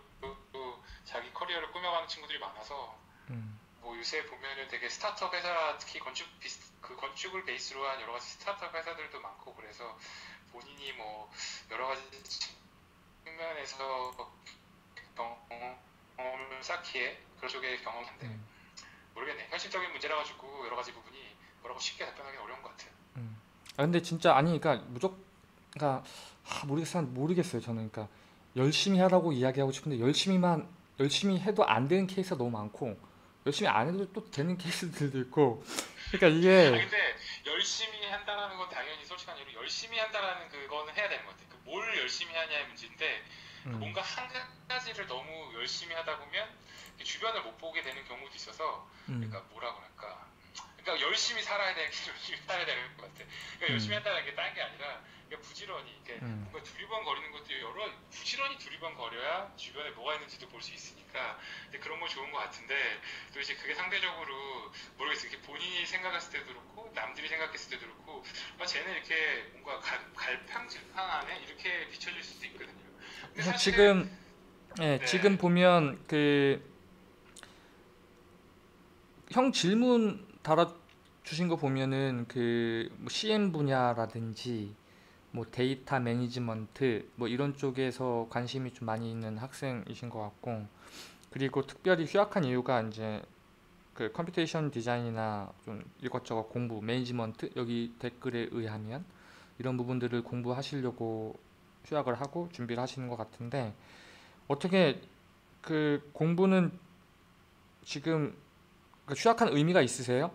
또 자기 커리어를 꾸며가는 친구들이 많아서 음. 뭐 요새 보면은 되게 스타트업 회사 특히 건축 비스, 그 건축을 베이스로 한 여러 가지 스타트업 회사들도 많고 그래서 본인이 뭐 여러 가지 측면에서 경험을 쌓기에 그런 쪽에 경험한데 음. 모르겠네 현실적인 문제라 가지고 여러 가지 부분이 뭐라고 쉽게 답변하기 어려운 것 같아요. 아 근데 진짜 아니 그러니까 무조건 그러니까 아, 모르겠어요. 모르겠어요. 저는 그러니까 열심히 하라고 이야기하고 싶은데 열심히만 열심히 해도 안 되는 케이스가 너무 많고 열심히 안 해도 또 되는 케이스들도 있고. 그러니까 이게 근데 열심히 한다라는 건 당연히 솔직한 이유로 열심히 한다라는 그거는 해야 되는 것 같아요. 그뭘 열심히 하냐의 문제인데 음, 뭔가 한 가지를 너무 열심히 하다 보면 주변을 못 보게 되는 경우도 있어서 음, 그러니까 뭐라 그럴까. 그러니까 열심히 살아야 되는 게 [laughs] 열심히 살아야 되는 것 같아. 그러니까 열심히 음. 한다는 게딴게 아니라 그러니까 부지런히 그러니까 음. 뭔가 두리번 거리는 것도 여러 부지런히 두리번 거려야 주변에 뭐가 있는지도 볼 수 있으니까 근데 그런 거 좋은 것 같은데 또 이제 그게 상대적으로 모르겠어요 이게 본인이 생각했을 때도 그렇고 남들이 생각했을 때도 그렇고 아, 쟤는 이렇게 뭔가 갈, 갈팡질팡하네 이렇게 비춰질 수도 있거든요 근데 형, 사실은 지금 예, 네. 지금 보면 그 형 질문 달아 주신 거 보면은 그뭐 CM 분야라든지 뭐 데이터 매니지먼트 뭐 이런 쪽에서 관심이 좀 많이 있는 학생이신 것 같고 그리고 특별히 휴학한 이유가 이제 그 computation design이나 좀 이것저것 공부 매니지먼트 여기 댓글에 의하면 이런 부분들을 공부하시려고 휴학을 하고 준비를 하시는 것 같은데 어떻게 그 공부는 지금 그 휴학한 의미가 있으세요?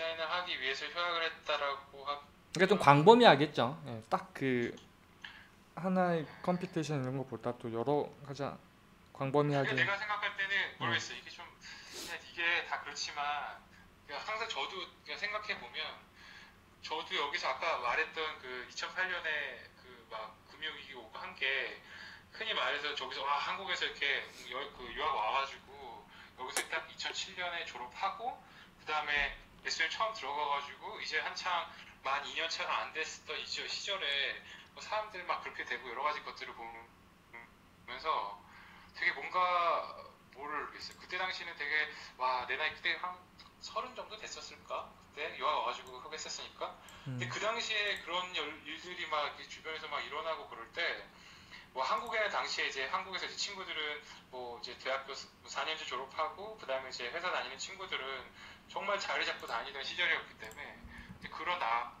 디자인을 하기 위해서 휴학을 했다라고 하 그러니까 좀 광범위하겠죠. 예, 딱그 하나의 컴피티션 이런 것보다 또 여러 가지 광범위하게. 그러니까 내가 생각할 때는 모르겠어 이게 좀 이게 다 그렇지만 항상 저도 생각해 보면 저도 여기서 아까 말했던 그 2008년에 그 막 금융위기 오고 한 게 흔히 말해서 저기서 와 한국에서 이렇게 여, 그 유학 와가지고 여기서 딱 2007년에 졸업하고 그 다음에 SU에 처음 들어가가지고 이제 한창 만 2년 차가 안 됐었던 이 시- 시절에 뭐 사람들 막 그렇게 되고 여러 가지 것들을 보면서 되게 뭔가 뭐를 모르겠어요. 그때 당시는 되게 와 내 나이 그때 한 서른 정도 됐었을까? 그때 유학 와가지고 그거 했었으니까. 근데 음, 그 당시에 그런 일- 일들이 막 주변에서 막 일어나고 그럴 때. 뭐 한국에는 당시에 이제 한국에서 이제 친구들은 뭐 이제 대학교 4년제 졸업하고 그 다음에 이제 회사 다니는 친구들은 정말 자리 잡고 다니던 시절이었기 때문에 이제 그런 나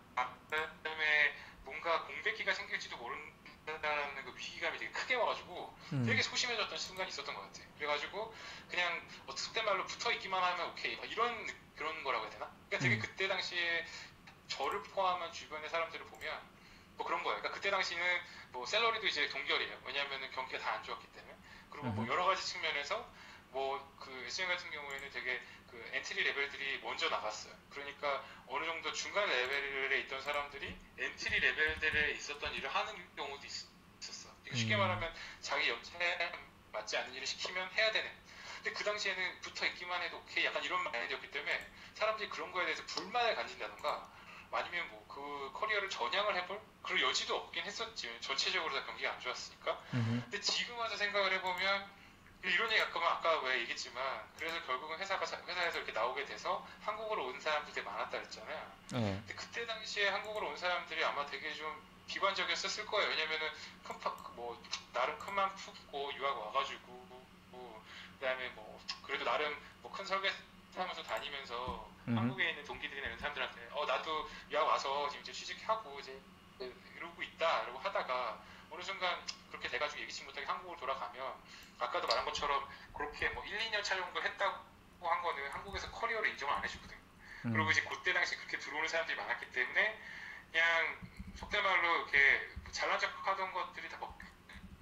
그다음에 뭔가 공백기가 생길지도 모른다는 그 위기감이 되게 크게 와가지고 음, 되게 소심해졌던 순간이 있었던 것 같아. 그래가지고 그냥 어떻게 속된 말로 붙어 있기만 하면 오케이 막 이런 느- 그런 거라고 해야 되나? 그러니까 되게 음. 그때 당시에 저를 포함한 주변의 사람들을 보면 뭐 그런 거예요. 그러니까 그때 당시는 뭐 salary도 이제 동결이에요. 왜냐하면 경기가 다 안 좋았기 때문에. 그리고 뭐. 여러 가지 측면에서 뭐그 SM 같은 경우에는 되게 그 entry level들이 먼저 나갔어요. 그러니까 어느 정도 중간 레벨에 있던 사람들이 entry level들에 있었던 일을 하는 경우도 있, 었어 그러니까 쉽게 음. 말하면 자기 연차에 맞지 않는 일을 시키면 해야 되는. 근데 그 당시에는 붙어 있기만 해도 오케이 약간 이런 마인드였기 때문에 사람들이 그런 거에 대해서 불만을 가진다던가 아니면 뭐 그 커리어를 전향을 해볼 그런 여지도 없긴 했었지. 전체적으로 다 경기가 안 좋았으니까. 음흠, 근데 지금 와서 생각을 해보면 이런 얘기 아까 아까 왜 얘기했지만 그래서 결국은 회사가 회사에서 이렇게 나오게 돼서 한국으로 온 사람들이 되게 많았다 그랬잖아요. 예, 근데 그때 당시에 한국으로 온 사람들이 아마 되게 좀 비관적이었을 거예요. 왜냐면은 큰 파, 뭐 나름 큰맘 푸고 유학 와가지고 뭐 그다음에 뭐 그래도 나름 뭐 큰 설계 하면서 다니면서 음. 한국에 있는 동기들이나 이런 사람들한테 어 나도 유학 와서 지금 이제 취직하고 이제 이러고 있다 이러고 하다가 어느 순간 그렇게 돼가지고 예기치 못하게 한국으로 돌아가면 아까도 말한 것처럼 그렇게 뭐 1, 2년 차 정도 했다고 한 거는 한국에서 커리어를 인정을 안 해주거든. 음, 그리고 이제 그때 당시 그렇게 들어오는 사람들이 많았기 때문에 그냥 속된 말로 이렇게 잘난 척 하던 것들이 다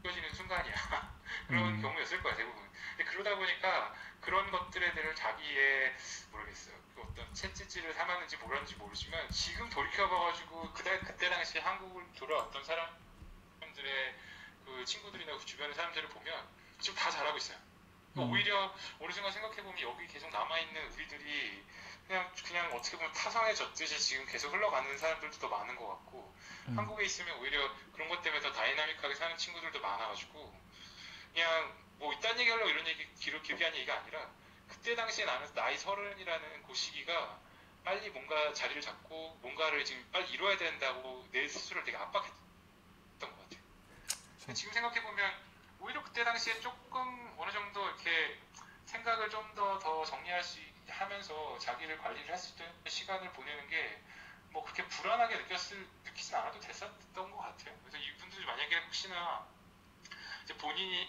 벗겨지는 순간이야. [laughs] 그런 음. 경우였을 거야 대부분. 근데 그러다 보니까 그런 것들에 대해 자기의 모르겠어요. 그 어떤 채찌질을 삼았는지 뭐였는지 모르지만 지금 돌이켜봐가지고 그때 그때 당시 한국을 돌아왔던 사람들의 그 친구들이나 그 주변의 사람들을 보면 지금 다 잘하고 있어요. 그러니까 음. 오히려 어느 순간 생각해보면 여기 계속 남아있는 우리들이 그냥 그냥 어떻게 보면 타성에 젖듯이 지금 계속 흘러가는 사람들도 더 많은 것 같고 음. 한국에 있으면 오히려 그런 것 때문에 더 다이나믹하게 사는 친구들도 많아가지고 그냥 뭐 이딴 얘기 하려고 이런 얘기 길어 길게 한 얘기가 아니라 그때 당시에 나는 나이 서른이라는 그 시기가 빨리 뭔가 자리를 잡고 뭔가를 지금 빨리 이뤄야 된다고 내 스스로를 되게 압박했던 것 같아. 근데 지금 생각해 보면 오히려 그때 당시에 조금 어느 정도 이렇게 생각을 좀 더 더 정리할 수 하면서 자기를 관리를 했을 때 시간을 보내는 게 뭐 그렇게 불안하게 느꼈을 느끼진 않아도 됐었던 것 같아요. 그래서 이분들이 만약에 혹시나 이제 본인이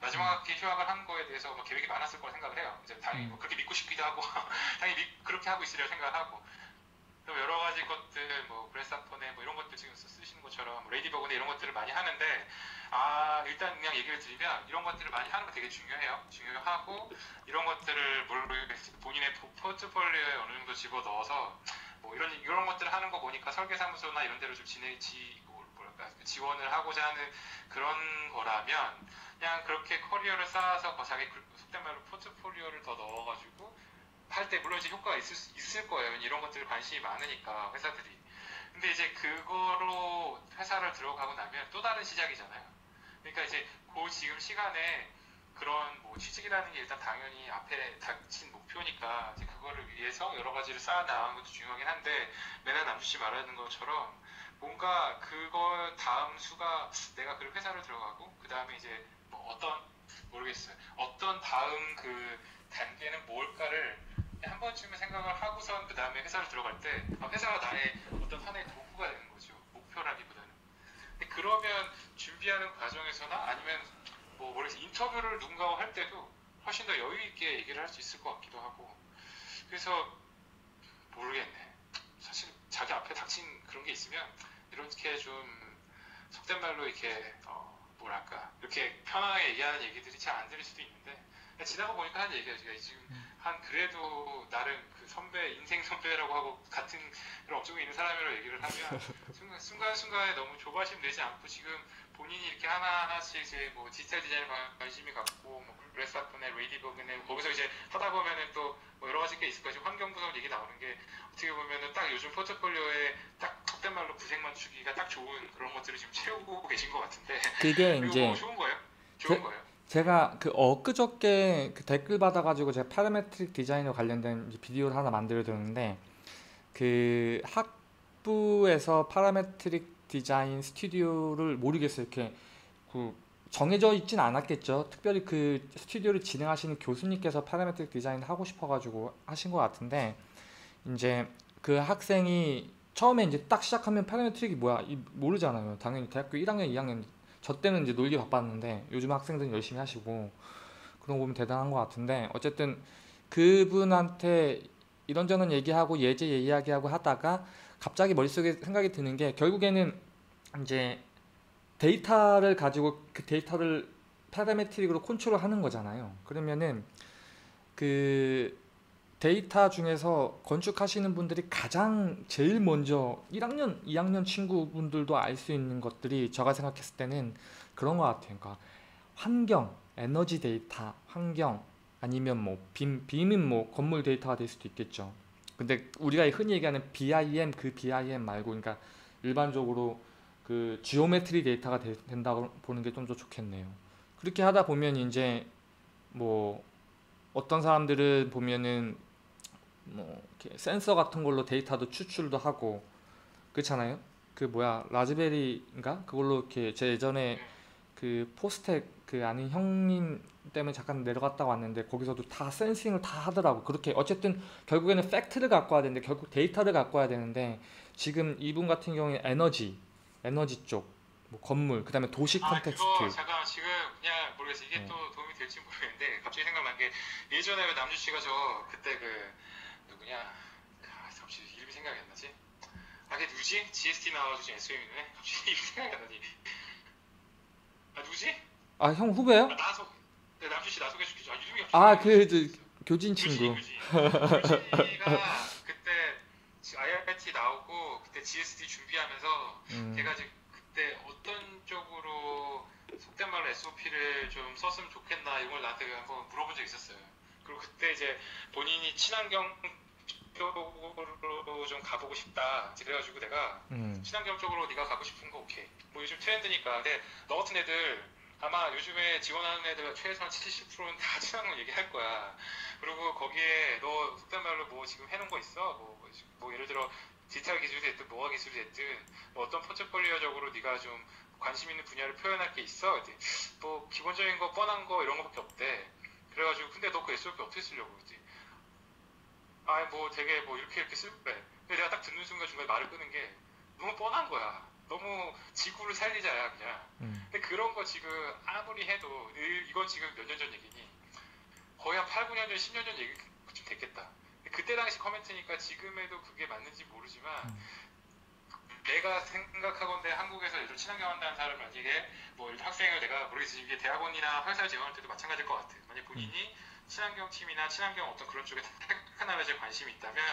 마지막에 휴학을 한 거에 대해서 뭐 계획이 많았을 거라 생각을 해요. 이제 당연히 뭐 그렇게 믿고 싶기도 하고 [laughs] 당연히 믿- 그렇게 하고 있으려 생각을 하고 또 여러 가지 것들 뭐 브레스아폰에 뭐 이런 것들 지금 쓰- 쓰시는 것처럼 뭐 레이디버그네 이런 것들을 많이 하는데 아 일단 그냥 얘기를 드리면 이런 것들을 많이 하는 거 되게 중요해요. 중요하고 이런 것들을 모르겠어요. 본인의 포- 포트폴리오에 어느 정도 집어 넣어서 뭐 이런 이런 것들을 하는 거 보니까 설계사무소나 이런 데로 좀 진행 지 뭐- 뭐랄까 지원을 하고자 하는 그런 거라면 그냥 그렇게 커리어를 쌓아서 그 자기 그- 속된 말로 포트폴리오를 더 넣어가지고 할 때 물론 이제 효과가 있을, 수- 있을 거예요. 이런 것들 관심이 많으니까 회사들이. 근데 이제 그거로 회사를 들어가고 나면 또 다른 시작이잖아요. 그러니까 이제 그 지금 시간에 그런 뭐 취직이라는 게 일단 당연히 앞에 닥친 목표니까 이제 그거를 위해서 여러 가지를 쌓아 나가는 것도 중요하긴 한데 맨날 남주 씨 말하는 것처럼 뭔가 그거 다음 수가 내가 그 회사를 들어가고 그 다음에 이제 뭐 어떤 모르겠어요. 어떤 다음 그 단계는 뭘까를 한 번쯤은 생각을 하고선 그 다음에 회사를 들어갈 때 아, 회사가 나의 어떤 하나의 도구가 되는 거죠. 목표라기보다는. 근데 그러면 준비하는 과정에서나 아니면 뭐 모르겠어요. 인터뷰를 누군가와 할 때도 훨씬 더 여유 있게 얘기를 할 수 있을 것 같기도 하고. 그래서 모르겠네. 사실 자기 앞에 닥친 그런 게 있으면 이렇게 좀 속된 말로 이렇게 어, 뭐랄까 이렇게 편안하게 얘기하는 얘기들이 잘 안 들릴 수도 있는데 지나가 보니까 하는 얘기가 제가 지금 한 그래도 나름 그 선배 인생 선배라고 하고 같은 그런 업종에 있는 사람이라고 얘기를 하면 [laughs] 순간, 순간순간에 너무 조바심 내지 않고 지금 본인이 이렇게 하나 하나씩 이제 뭐 디지털 디자인에 관- 관심이 갖고 뭐 Grasshopper네 Ladybug네 거기서 이제 하다 보면은 또 뭐 여러 가지 게 있을 거지 환경 분석 얘기 나오는 게 어떻게 보면은 딱 요즘 포트폴리오에 딱 속된 말로 구색 맞추기가 딱 좋은 그런 것들을 지금 채우고 계신 것 같은데 그게 이제 뭐 좋은 거예요? 좋은 제- 거예요? 제가 그 엊그저께 그 댓글 받아가지고 제가 parametric design에 관련된 비디오를 하나 만들어 드렸는데 그 학부에서 parametric design studio를 모르겠어요. 이렇게 그 정해져 있진 않았겠죠. 특별히 그 스튜디오를 진행하시는 교수님께서 parametric design 하고 싶어가지고 하신 것 같은데 이제 그 학생이 처음에 이제 딱 시작하면 parametric이 뭐야 이- 모르잖아요. 당연히 대학교 1학년, 2학년 저 때는 이제 놀기 바빴는데 요즘 학생들은 열심히 하시고 그런 거 보면 대단한 것 같은데 어쨌든 그분한테 이런저런 얘기하고 예제 이야기하고 하다가 갑자기 머릿속에 생각이 드는 게 결국에는 이제 데이터를 가지고 그 데이터를 parametric으로 컨트롤하는 거잖아요. 그러면은 그 데이터 중에서 건축하시는 분들이 가장 제일 먼저 1학년, 2학년 친구분들도 알 수 있는 것들이 제가 생각했을 때는 그런 것 같아요. 그러니까 환경, 에너지 데이터, 환경 아니면 뭐 BIM, BIM은 뭐 건물 데이터가 될 수도 있겠죠. 근데 우리가 흔히 얘기하는 BIM 그 BIM 말고 그러니까 일반적으로 그 geometry data가 되- 된다고 보는 게 좀 더 좋겠네요. 그렇게 하다 보면 이제 뭐 어떤 사람들은 보면은 뭐 이렇게 센서 같은 걸로 데이터도 추출도 하고 그렇잖아요. 그 뭐야 Raspberry인가 그걸로 이렇게 제 예전에 그 포스텍 그 아는 형님 때문에 잠깐 내려갔다 왔는데 거기서도 다 sensing을 다 하더라고. 그렇게 어쨌든 결국에는 팩트를 갖고 와야 되는데 결국 데이터를 갖고 와야 되는데 지금 이분 같은 경우에 에너지 에너지 쪽 뭐 건물 그다음에 도시 아 context 잠깐 지금 그냥 모르겠어 이게 네. 또 도움이 될지 모르겠는데 갑자기 생각난 게 예전에 왜 남주 씨가 저 그때 그 누구냐 아, 갑자기 이름이 생각이 안 나지? 아 그게 누구지? GST 나와가지고 SM이네? 갑자기 이름이 생각이 안 나지? 아 누구지? 아 형 후배요? 아, 나 소, 네, 남주 씨나 소개시켜줘 아 이름이 아 갑자기 그 교진 친구. 유지가 그때 IRT 나오고 그때 GST 준비하면서 음, 제가 지금 그때 어떤 쪽으로 속된 말로 SOP를 좀 썼으면 좋겠나 이런 걸 나한테 한번 물어본 적 있었어요. 그리고 그때 이제 본인이 친환경 쪽으로 좀 가보고 싶다. 그래가지고 내가 음, 친환경 쪽으로 네가 가고 싶은 거 오케이. 뭐 요즘 트렌드니까. 근데 너 같은 애들 아마 요즘에 지원하는 애들 최소한 70%는 다 친환경 얘기할 거야. 그리고 거기에 너 속된 말로 뭐 지금 해놓은 거 있어? 뭐, 뭐 예를 들어 디지털 기술이 됐든 뭐가 기술이 됐든 뭐 어떤 포트폴리오적으로 네가 좀 관심 있는 분야를 표현할 게 있어? 뭐 기본적인 거 뻔한 거 이런 거밖에 없대. 그래가지고 근데 너 그 SOP 어떻게 쓰려고 그랬지? 아뭐 되게 뭐 이렇게 이렇게 쓸 거래. 근데 내가 딱 듣는 순간 중간에 말을 끄는 게 너무 뻔한 거야. 너무 지구를 살리자야 그냥. 음. 근데 그런 거 지금 아무리 해도 이- 이건 지금 몇 년 전 얘기니 거의 한 8, 9년 전, 10년 전 얘기쯤 됐겠다. 그때 당시 커멘트니까 지금에도 그게 맞는지 모르지만 음. 내가 생각하건대 한국에서 예를 들어 친환경 한다는 사람을 만약에 뭐 예를 들어 학생을 내가 모르겠어 이게 대학원이나 회사를 지원할 때도 마찬가지일 것 같아. 만약 본인이 친환경 팀이나 친환경 어떤 그런 쪽에 [laughs] 테크놀로지에 관심이 있다면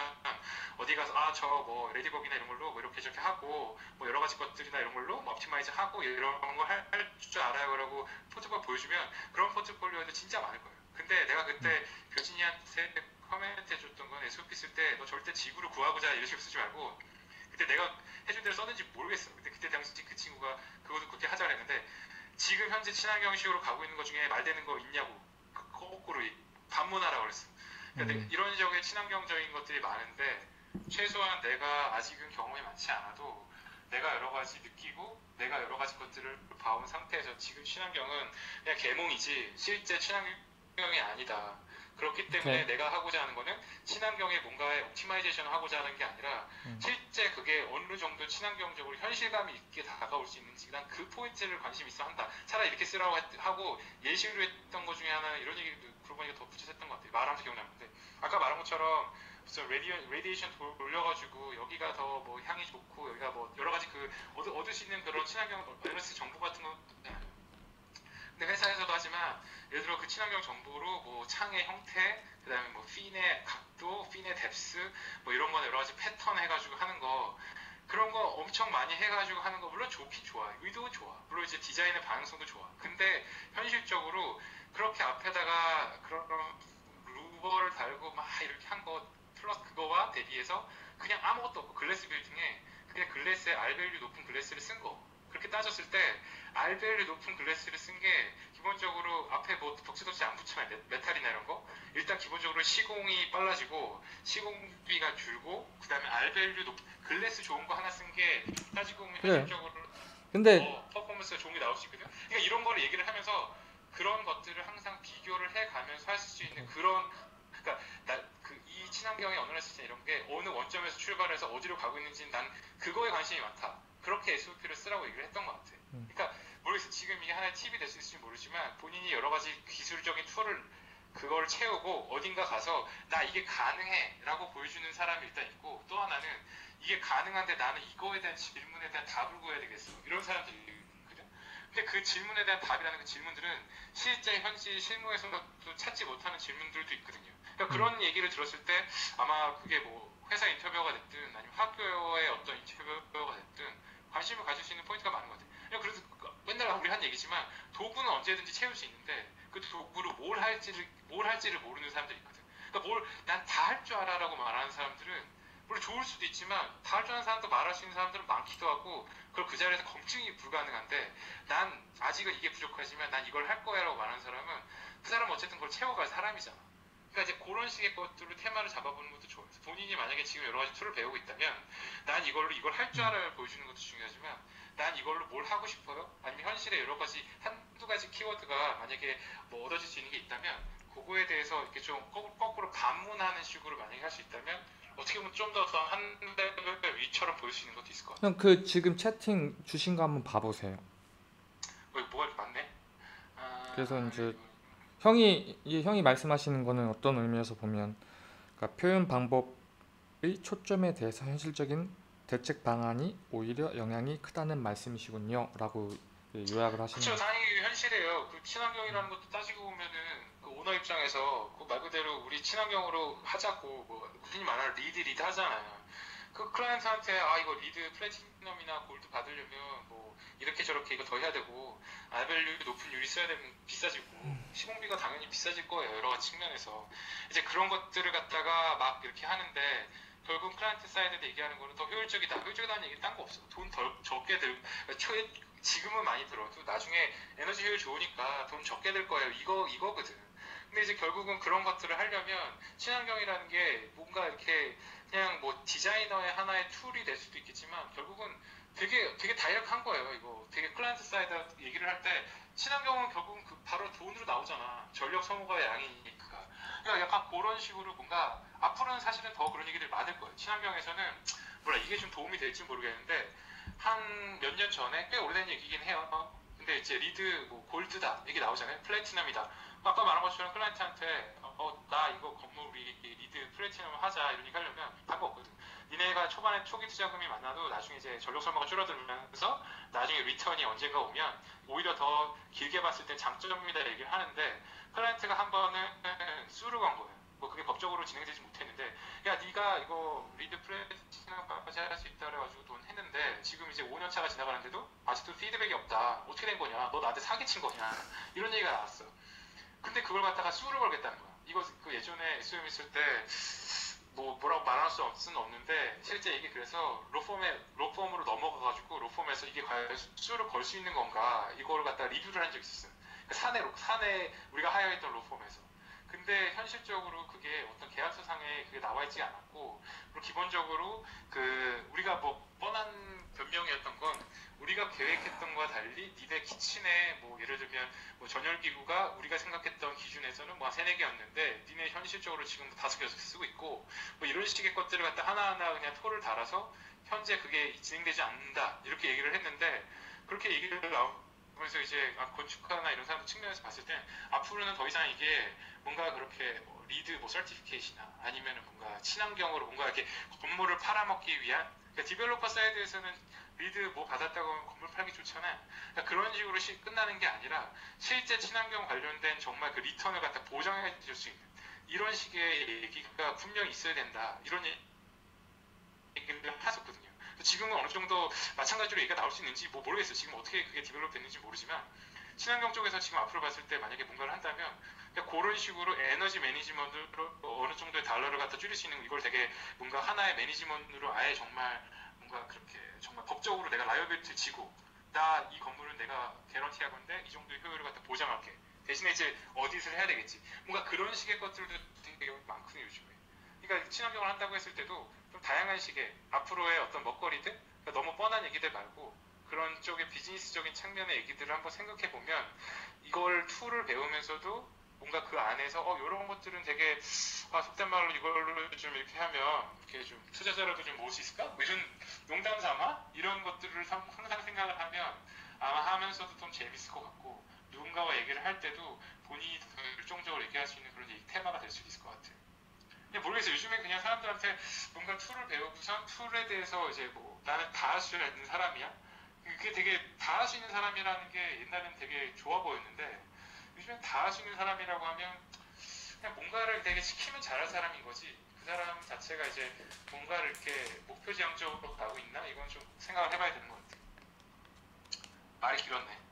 어디 가서 아 저 뭐 Ladybug이나 이런 걸로 뭐 이렇게 저렇게 하고 뭐 여러 가지 것들이나 이런 걸로 뭐 optimize 하고 이런 거 할 줄 알아요 라고 포트폴리오 보여주면 그런 포트폴리오도 진짜 많을 거예요. 근데 내가 그때 교진이한테 커멘트 해줬던 건 SOP 쓸 때 너 절대 지구를 구하고자 이런 식으로 쓰지 말고 그때 내가 해준 대로 썼는지 모르겠어. 근데 그때 당시 그 친구가 그것도 그렇게 하자 그랬는데 지금 현재 친환경식으로 가고 있는 것 중에 말 되는 거 있냐고 그- 거꾸로 반문하라고 그랬어 그러니까 음. 내- 이런 지역에 친환경적인 것들이 많은데 최소한 내가 아직은 경험이 많지 않아도 내가 여러 가지 느끼고 내가 여러 가지 것들을 봐온 상태에서 지금 친환경은 그냥 계몽이지 실제 친환경이 아니다. 그렇기 때문에 오케이. 내가 하고자 하는 거는 친환경에 뭔가의 optimization을 하고자 하는 게 아니라 음. 실제 그게 어느 정도 친환경적으로 현실감이 있게 다가올 수 있는지 난 그 포인트를 관심 있어 한다. 차라리 이렇게 쓰라고 했- 하고 예시로 했던 것 중에 하나는 이런 얘기도 그러고 보니까 했던 것 같아요. 말하면서 기억나는데 아까 말한 것처럼 무슨 radi, radiation 돌- 돌려가지고 여기가 더 뭐 향이 좋고 여기가 뭐 여러 가지 그 얻, 얻을 수 있는 그런 친환경 에너지 정보 같은 거. 근데 회사에서도 하지만 예를 들어 그 친환경 정보로 뭐 창의 형태, 그다음에 뭐 fin의 각도, fin의 depth 뭐 이런 거 여러 가지 패턴 해가지고 하는 거 그런 거 엄청 많이 해가지고 하는 거 물론 좋긴 좋아, 의도는 좋아, 물론 이제 디자인의 방향성도 좋아. 근데 현실적으로 그렇게 앞에다가 그런 louver를 달고 막 이렇게 한 거 플러스 그거와 대비해서 그냥 아무것도 없고 glass building에 그냥 glass에 R-value 높은 glass를 쓴 거. 그렇게 따졌을 때 R-value 높은 glass를 쓴 게 기본적으로 앞에 뭐 덕지덕지 안 붙잖아요. 메- 메탈이나 이런 거. 일단 기본적으로 시공이 빨라지고 시공비가 줄고 그 다음에 R-value 높 glass 좋은 거 하나 쓴 게 따지고 보면 그래. 현실적으로 근데 어, 퍼포먼스가 좋은 게 나올 수 있거든. 그러니까 이런 거를 얘기를 하면서 그런 것들을 항상 비교를 해가면서 할 수 있는 그런 그러니까 나 그 이 친환경의 언어를 쓸때 이런 게 어느 원점에서 출발해서 어디로 가고 있는지 난 그거에 관심이 많다. 그렇게 SOP를 쓰라고 얘기를 했던 것 같아. 음. 그러니까 모르겠어. 지금 이게 하나의 팁이 될 수 있을지 모르지만 본인이 여러 가지 기술적인 툴을 그걸 채우고 어딘가 가서 나 이게 가능해라고 보여주는 사람이 일단 있고 또 하나는 이게 가능한데 나는 이거에 대한 질문에 대한 답을 구해야 되겠어. 이런 사람들이. 근데 그 질문에 대한 답이라는 그 질문들은 실제 현실 실무에서도 찾지 못하는 질문들도 있거든요. 그러니까 그런 얘기를 들었을 때 아마 그게 뭐 회사 인터뷰가 됐든 아니면 학교의 어떤 인터뷰가 됐든 관심을 가질 수 있는 포인트가 많은 것 같아요. 그래서 그 맨날 우리 한 얘기지만 도구는 언제든지 채울 수 있는데 그 도구로 뭘 할지를 뭘 할지를 모르는 사람들이 있거든. 그러니까 뭘 난 다 할 줄 알아라고 말하는 사람들은 물론 좋을 수도 있지만 다할 줄 아는 사람도 말할 수 있는 사람들은 많기도 하고 그걸 그 자리에서 검증이 불가능한데 난 아직은 이게 부족하지만 난 이걸 할 거야 라고 말하는 사람은 그 사람은 어쨌든 그걸 채워갈 사람이잖아. 그러니까 이제 그런 식의 것들을 테마를 잡아보는 것도 좋아요. 본인이 만약에 지금 여러 가지 툴을 배우고 있다면 난 이걸로 이걸 할 줄 알아를 보여주는 것도 중요하지만 난 이걸로 뭘 하고 싶어요? 아니면 현실에 여러 가지 한두 가지 키워드가 만약에 뭐 얻어질 수 있는 게 있다면 그거에 대해서 이렇게 좀 거- 거꾸로 반문하는 식으로 만약에 할 수 있다면 어떻게 보면 좀 더 한 레벨 위처럼 보일 수 있는 것도 있을 것 같아요. 형 그 지금 채팅 주신 거 한번 봐보세요. 어, 뭐가 이렇게 많네? 아, 그래서 이제 형이 이 형이 말씀하시는 거는 어떤 의미에서 보면 그러니까 표현 방법의 초점에 대해서 현실적인 대책 방안이 오히려 영향이 크다는 말씀이시군요라고 예, 요약을 하시는 그렇죠. 당연히 현실이에요. 그 친환경이라는 것도 따지고 보면은 그 오너 입장에서 그 말 그대로 우리 친환경으로 하자고 뭐 흔히 말하는 LEED LEED 하잖아요. 그 클라이언트한테 아 이거 LEED platinum이나 gold 받으려면 뭐 이렇게 저렇게 이거 더 해야 되고 R-value 높은 유리 써야 되면 비싸지고 시공비가 당연히 비싸질 거예요. 여러 가지 측면에서 이제 그런 것들을 갖다가 막 이렇게 하는데 결국 클라이언트 사이드에 얘기하는 거는 더 효율적이다. 효율적이다는 얘기는 딴 거 없어. 돈 덜 적게 들 초에 지금은 많이 들어도 나중에 에너지 효율 좋으니까 돈 적게 들 거예요. 이거 이거거든. 근데 이제 결국은 그런 것들을 하려면 친환경이라는 게 뭔가 이렇게 그냥 뭐 디자이너의 하나의 툴이 될 수도 있겠지만 결국은 되게 되게 다이렉트한 거예요. 이거 되게 클라이언트 사이드 얘기를 할 때 친환경은 결국은 그 바로 돈으로 나오잖아. 전력 소모가 양이니까. 그러니까 약간 그런 식으로 뭔가 앞으로는 사실은 더 그런 얘기들 많을 거예요. 친환경에서는 몰라 이게 좀 도움이 될지 모르겠는데 한 몇 년 전에 꽤 오래된 얘기긴 해요. 근데 이제 LEED 뭐 gold다 얘기 나오잖아요. platinum이다. 아까 말한 것처럼 클라이언트한테 어 나 이거 건물 우리 LEED platinum 하자 이런 얘기 하려면 답이 없거든. 니네가 초반에 초기 투자금이 많아도 나중에 이제 전력 소모가 줄어들면서 나중에 리턴이 언젠가 오면 오히려 더 길게 봤을 때 장점이다 얘기를 하는데 클라이언트가 한 번은 sue를 건 거예요. 뭐 그게 법적으로 진행되지 못했는데 야 네가 이거 LEED platinum까지 할 수 있다 그래가지고 돈 했는데 지금 이제 5년 차가 지나가는데도 아직도 피드백이 없다. 어떻게 된 거냐? 너 나한테 사기친 거냐? 이런 얘기가 나왔어. 근데 그걸 갖다가 sue를 걸겠다는 거야. 이거 그 예전에 SOM 있을 때 뭐 뭐라고 말할 수 없- 수는 없는데 실제 이게 그래서 로펌에 로펌으로 넘어가가지고 로펌에서 이게 과연 수를 걸 수 있는 건가 이거를 갖다 가 리뷰를 한 적이 있었어요. 그 사내 로- 사내 우리가 하여했던 로펌에서. 근데 현실적으로 그게 어떤 계약서상에 그게 나와 있지 않았고 그리고 기본적으로 그 우리가 뭐 뻔한 변명이었던 건 우리가 계획했던 것과 달리 니네 키친에 뭐 예를 들면 뭐 전열기구가 우리가 생각했던 기준에서는 뭐 세네 개였는데 니네 현실적으로 지금 다섯 개 여섯 개 쓰고 있고 뭐 이런 식의 것들을 갖다 하나하나 그냥 토를 달아서 현재 그게 진행되지 않는다 이렇게 얘기를 했는데 그렇게 얘기를 나오 면서 이제 아, 건축가나 이런 사람 측면에서 봤을 때 앞으로는 더 이상 이게 뭔가 그렇게 뭐 LEED 뭐 certification이나 아니면은 뭔가 친환경으로 뭔가 이렇게 건물을 팔아먹기 위한 그러니까 developer 사이드에서는 LEED 뭐 받았다고 하면 건물 팔기 좋잖아요. 그러니까 그런 식으로 시- 끝나는 게 아니라 실제 친환경 관련된 정말 그 리턴을 갖다 보장해 줄 수 있는 이런 식의 얘기가 분명히 있어야 된다. 이런 얘기를 했었거든요. 지금은 어느 정도 마찬가지로 얘기가 나올 수 있는지 뭐 모르겠어요. 지금 어떻게 그게 develop 됐는지 모르지만 친환경 쪽에서 지금 앞으로 봤을 때 만약에 뭔가를 한다면 그런 식으로 에너지 매니지먼트로 어느 정도의 달러를 갖다 줄일 수 있는 이걸 되게 뭔가 하나의 매니지먼트로 아예 정말 뭔가 그렇게 정말 법적으로 내가 liability 지고 나 이 건물은 내가 개런티 하건데 이 정도의 효율을 갖다 보장할게. 대신에 이제 어디를 해야 되겠지. 뭔가 그런 식의 것들도 되게 많거든요 요즘에. 그러니까 친환경을 한다고 했을 때도 좀 다양한 식의 앞으로의 어떤 먹거리들 그러니까 너무 뻔한 얘기들 말고 그런 쪽의 비즈니스적인 측면의 얘기들을 한번 생각해 보면 이걸 툴을 배우면서도 뭔가 그 안에서 어 이런 것들은 되게 아 속된 말로 이걸로 좀 이렇게 하면 이렇게 좀 투자자라도 좀 모을 수 있을까? 뭐 이런 농담 삼아 이런 것들을 상- 항상 생각을 하면 아마 하면서도 좀 재밌을 것 같고 누군가와 얘기를 할 때도 본인이 더 열정적으로 얘기할 수 있는 그런 테마가 될 수 있을 것 같아요. 모르겠어요. 요즘에 그냥 사람들한테 뭔가 툴을 배우고서 툴에 대해서 이제 뭐 나는 다 할 수 있는 사람이야. 그게 되게 다 할 수 있는 사람이라는 게 옛날엔 되게 좋아 보였는데 요즘엔 다 할 수 있는 사람이라고 하면 그냥 뭔가를 되게 시키면 잘할 사람인 거지. 그 사람 자체가 이제 뭔가를 이렇게 목표 지향적으로 가고 있나? 이건 좀 생각을 해봐야 되는 것 같아요. 말이 길었네.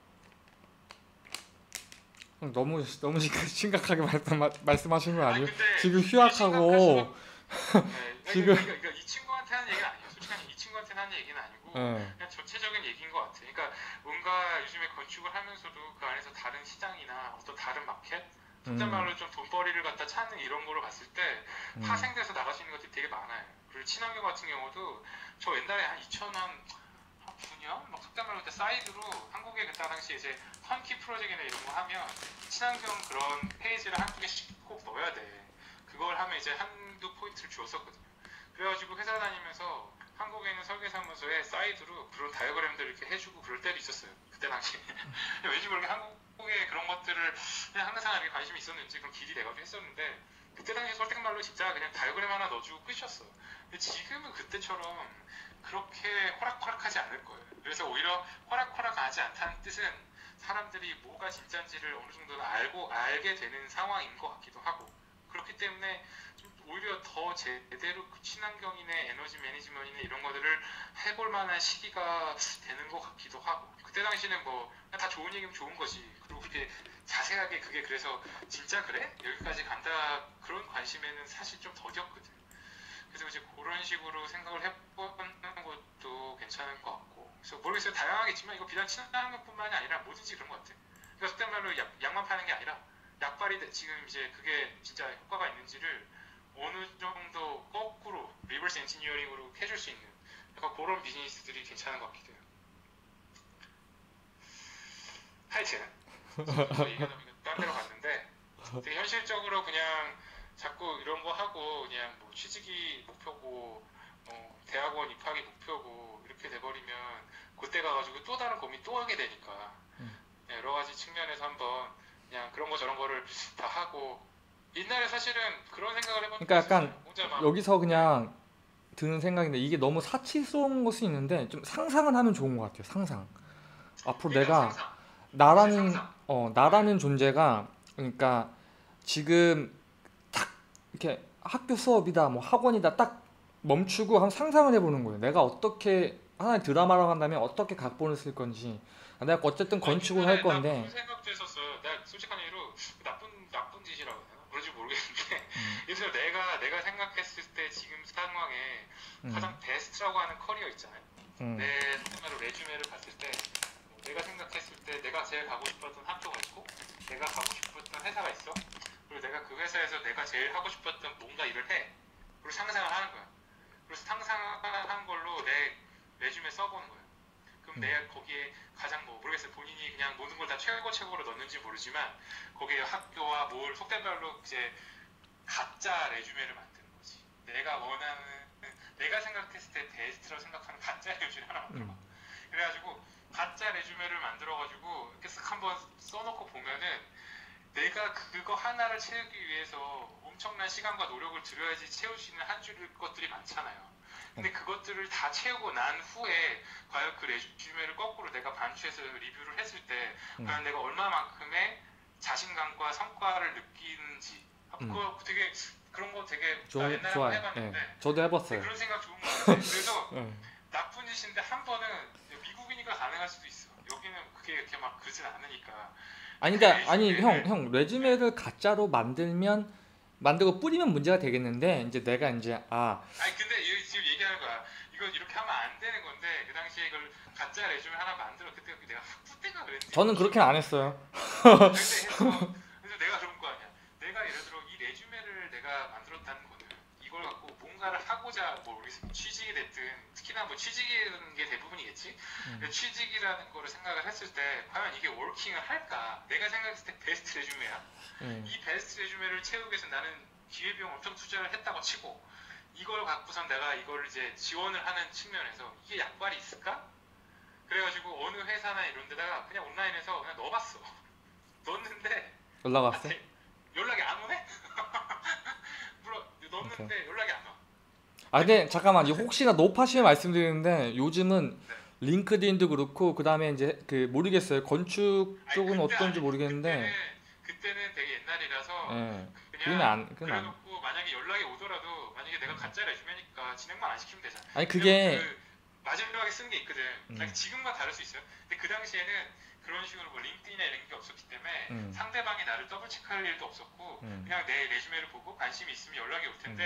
너무 [laughs] 너무 심각하게 말씀 말씀하신 거 아니, 아니에요? 근데 지금 휴학하고 [laughs] 네, 지금- 지금 그러니까 이 친구한테 하는 얘기가 아니에요. 솔직히 이 친구한테 하는 얘기는 아니고 예. 그냥 전체적인 얘기인 것 같아요. 그러니까 뭔가 요즘에 건축을 하면서도 그 안에서 다른 시장이나 어떤 다른 마켓, 속된 음. 말로 좀 돈벌이를 갖다 찾는 이런 거를 봤을 때 음. 파생돼서 나갈 수 있는 것들이 되게 많아요. 그리고 친환경 같은 경우도 저 옛날에 한 2000원 한 9년 막 속된 말로 그때 사이드로 한국에 그때 당시에 이제 턴키 프로젝트나 이런 거 하면 친환경 그런 페이지를 개씩 꼭 넣어야 돼. 그걸 하면 이제 한두 포인트를 주었었거든요. 그래가지고 회사 다니면서 한국에 있는 설계사무소에 사이드로 그런 다이어그램들 이렇게 해주고 그럴 때도 있었어요. 그때 당시에. [laughs] 왠지 모르게 한국에 그런 것들을 그냥 항상 이렇게 관심이 있었는지 그런 길이 내가지고 했었는데 그때 당시에 설득말로 진짜 그냥 다이어그램 하나 넣어주고 끝이었어. 근데 지금은 그때처럼 그렇게 호락호락하지 않을 거예요. 그래서 오히려 호락호락하지 않다는 뜻은 사람들이 뭐가 진짜인지를 어느 정도는 알고 알게 되는 상황인 것 같기도 하고 그렇기 때문에 좀 오히려 더 제대로 그 친환경이나 에너지 매니지먼트나 이런 것들을 해볼 만한 시기가 되는 것 같기도 하고 그때 당시는 뭐 다 좋은 얘기면 좋은 거지 그리고 그렇게 자세하게 그게 그래서 진짜 그래? 여기까지 간다 그런 관심에는 사실 좀 더뎠거든 그래서 이제 그런 식으로 생각을 해보는 것도 괜찮을 것 같고. 그래서 모르겠어요. 다양하겠지만 이거 비단 친환경뿐만이 아니라 뭐든지 그런 것 같아요. 그러니까 속된 말로 약, 약만 파는 게 아니라 약발이 돼- 지금 이제 그게 진짜 효과가 있는지를 어느 정도 거꾸로 reverse engineering으로 해줄 수 있는 약간 그런 비즈니스들이 괜찮은 것 같기도 해요. 하여튼 얘기가 너무 [laughs] 딴 데로 갔는데 되게 현실적으로 그냥 자꾸 이런 거 하고 그냥 뭐 취직이 목표고 어, 대학원 입학이 목표고 이렇게 돼버리면 그때 가가지고 또 다른 고민 또 하게 되니까 음. 네, 여러 가지 측면에서 한번 그냥 그런 거 저런 거를 [laughs] 다 하고 옛날에 사실은 그런 생각을 해본 그러니까 약간 여기서 그냥 드는 생각인데 이게 너무 사치스러운 것이 있는데 좀 상상을 하면 좋은 것 같아요. 상상. 앞으로 그러니까 내가 상상. 나라는 상상. 어 나라는 존재가 그러니까 지금 딱 이렇게 학교 수업이다 뭐 학원이다 딱 멈추고 한 상상을 해보는 거예요. 내가 어떻게 하나의 드라마라고 한다면 어떻게 각본을 쓸 건지 내가 어쨌든 건축을 할나 건데 그런 생각도 했었어요. 내가 솔직한 얘기로 나쁜 나쁜 짓이라고 해야? 그런지 모르겠는데 음, [laughs] 그래서 내가 내가 생각했을 때 지금 상황에 음, 가장 베스트라고 하는 커리어 있잖아요. 음, 내 정말로 resume를 봤을 때뭐 내가 생각했을 때 내가 제일 가고 싶었던 학교가 있고 내가 가고 싶었던 회사가 있어. 그리고 내가 그 회사에서 내가 제일 하고 싶었던 뭔가 일을 해. 그리고 상상을 하는 거야. 그래서 상상한 걸로 내 resume 써보는 거야. 그럼 음. 내가 거기에 가장 뭐 모르겠어요. 본인이 그냥 모든 걸 다 최고 최고로 넣는지 모르지만 거기에 학교와 뭘 속된 말로 이제 가짜 레주메를 만드는 거지. 내가 원하는 내가 생각했을 때 베스트라고 생각하는 가짜 레주메를 하나 만들어 봐. 음. 그래가지고 가짜 레주메를 만들어가지고 이렇게 쓱 한번 써놓고 보면은 내가 그거 하나를 채우기 위해서 엄청난 시간과 노력을 들여야지 채울 수 있는 한줄 것들이 많잖아요. 근데 그것들을 다 채우고 난 후에 과연 그 레주메를 거꾸로 내가 반추해서 리뷰를 했을 때 음. 과연 내가 얼마만큼의 자신감과 성과를 느끼는지 아, 음. 그거 되게 그런 거 되게 나 좋, 옛날에 좋아요. 해봤는데 예. 저도 해봤어요. 그런 생각 좋은 거 같아요. [laughs] 그래서 예. 나쁜 짓인데 한 번은 미국이니까 가능할 수도 있어. 여기는 그게 이렇게 막 그러진 않으니까. 아니 그러니까 아니 형 형 레주메를 가짜로 만들면 만들고 뿌리면 문제가 되겠는데 이제 내가 이제 아 아니 근데 이- 지금 얘기하는 거야. 이거 이렇게 하면 안 되는 건데 그 당시에 이걸 가짜 레주메 하나 만들어 그때 내가 학부 때가 그랬지. 저는 그렇게는 안 했어요. 근데 그래서 내가 그런 거 아니야. 내가 예를 들어 이 레주메를 내가 만들었다는 거는 이걸 갖고 뭔가를 하고자 뭐 모르겠어 취직이 됐든 특히나 뭐 취직이라는 게 대부분이겠지. 음. 근데 취직이라는 거를 생각을 했을 때 과연 이게 워킹을 할까? 내가 생각했을 때 베스트 레주메야. 예. 이 베스트 레주메를 채우기 위해서 나는 기회비용 엄청 투자를 했다고 치고 이걸 갖고선 내가 이걸 이제 지원을 하는 측면에서 이게 양발이 있을까? 그래가지고 어느 회사나 이런 데다가 그냥 온라인에서 그냥 넣어봤어. [laughs] 넣었는데 연락? 대- 연락이 안 오네? [laughs] 물론 넣었는데 연락이 안 와. 아 근데 잠깐만 혹시나 높아시면 말씀드리는데 요즘은 링크드인도 그렇고 그 다음에 이제 그 모르겠어요 건축 아니, 쪽은 그때 어떤지 아니, 모르겠는데 그때는, 그때는 되게 옛날이라서 예 그건 그냥 안 그건 안 그래놓고 만약에 연락이 오더라도 만약에 내가 가짜 레주메니까 진행만 안 시키면 되잖아. 아니 그게 그 마지막에 쓴 게 있거든. 음. 아니, 지금과 다를 수 있어요. 근데 그 당시에는 그런 식으로 뭐 LinkedIn이나 이런 게 없었기 때문에 음. 상대방이 나를 double check할 일도 없었고 음. 그냥 내 resume를 보고 관심이 있으면 연락이 올 텐데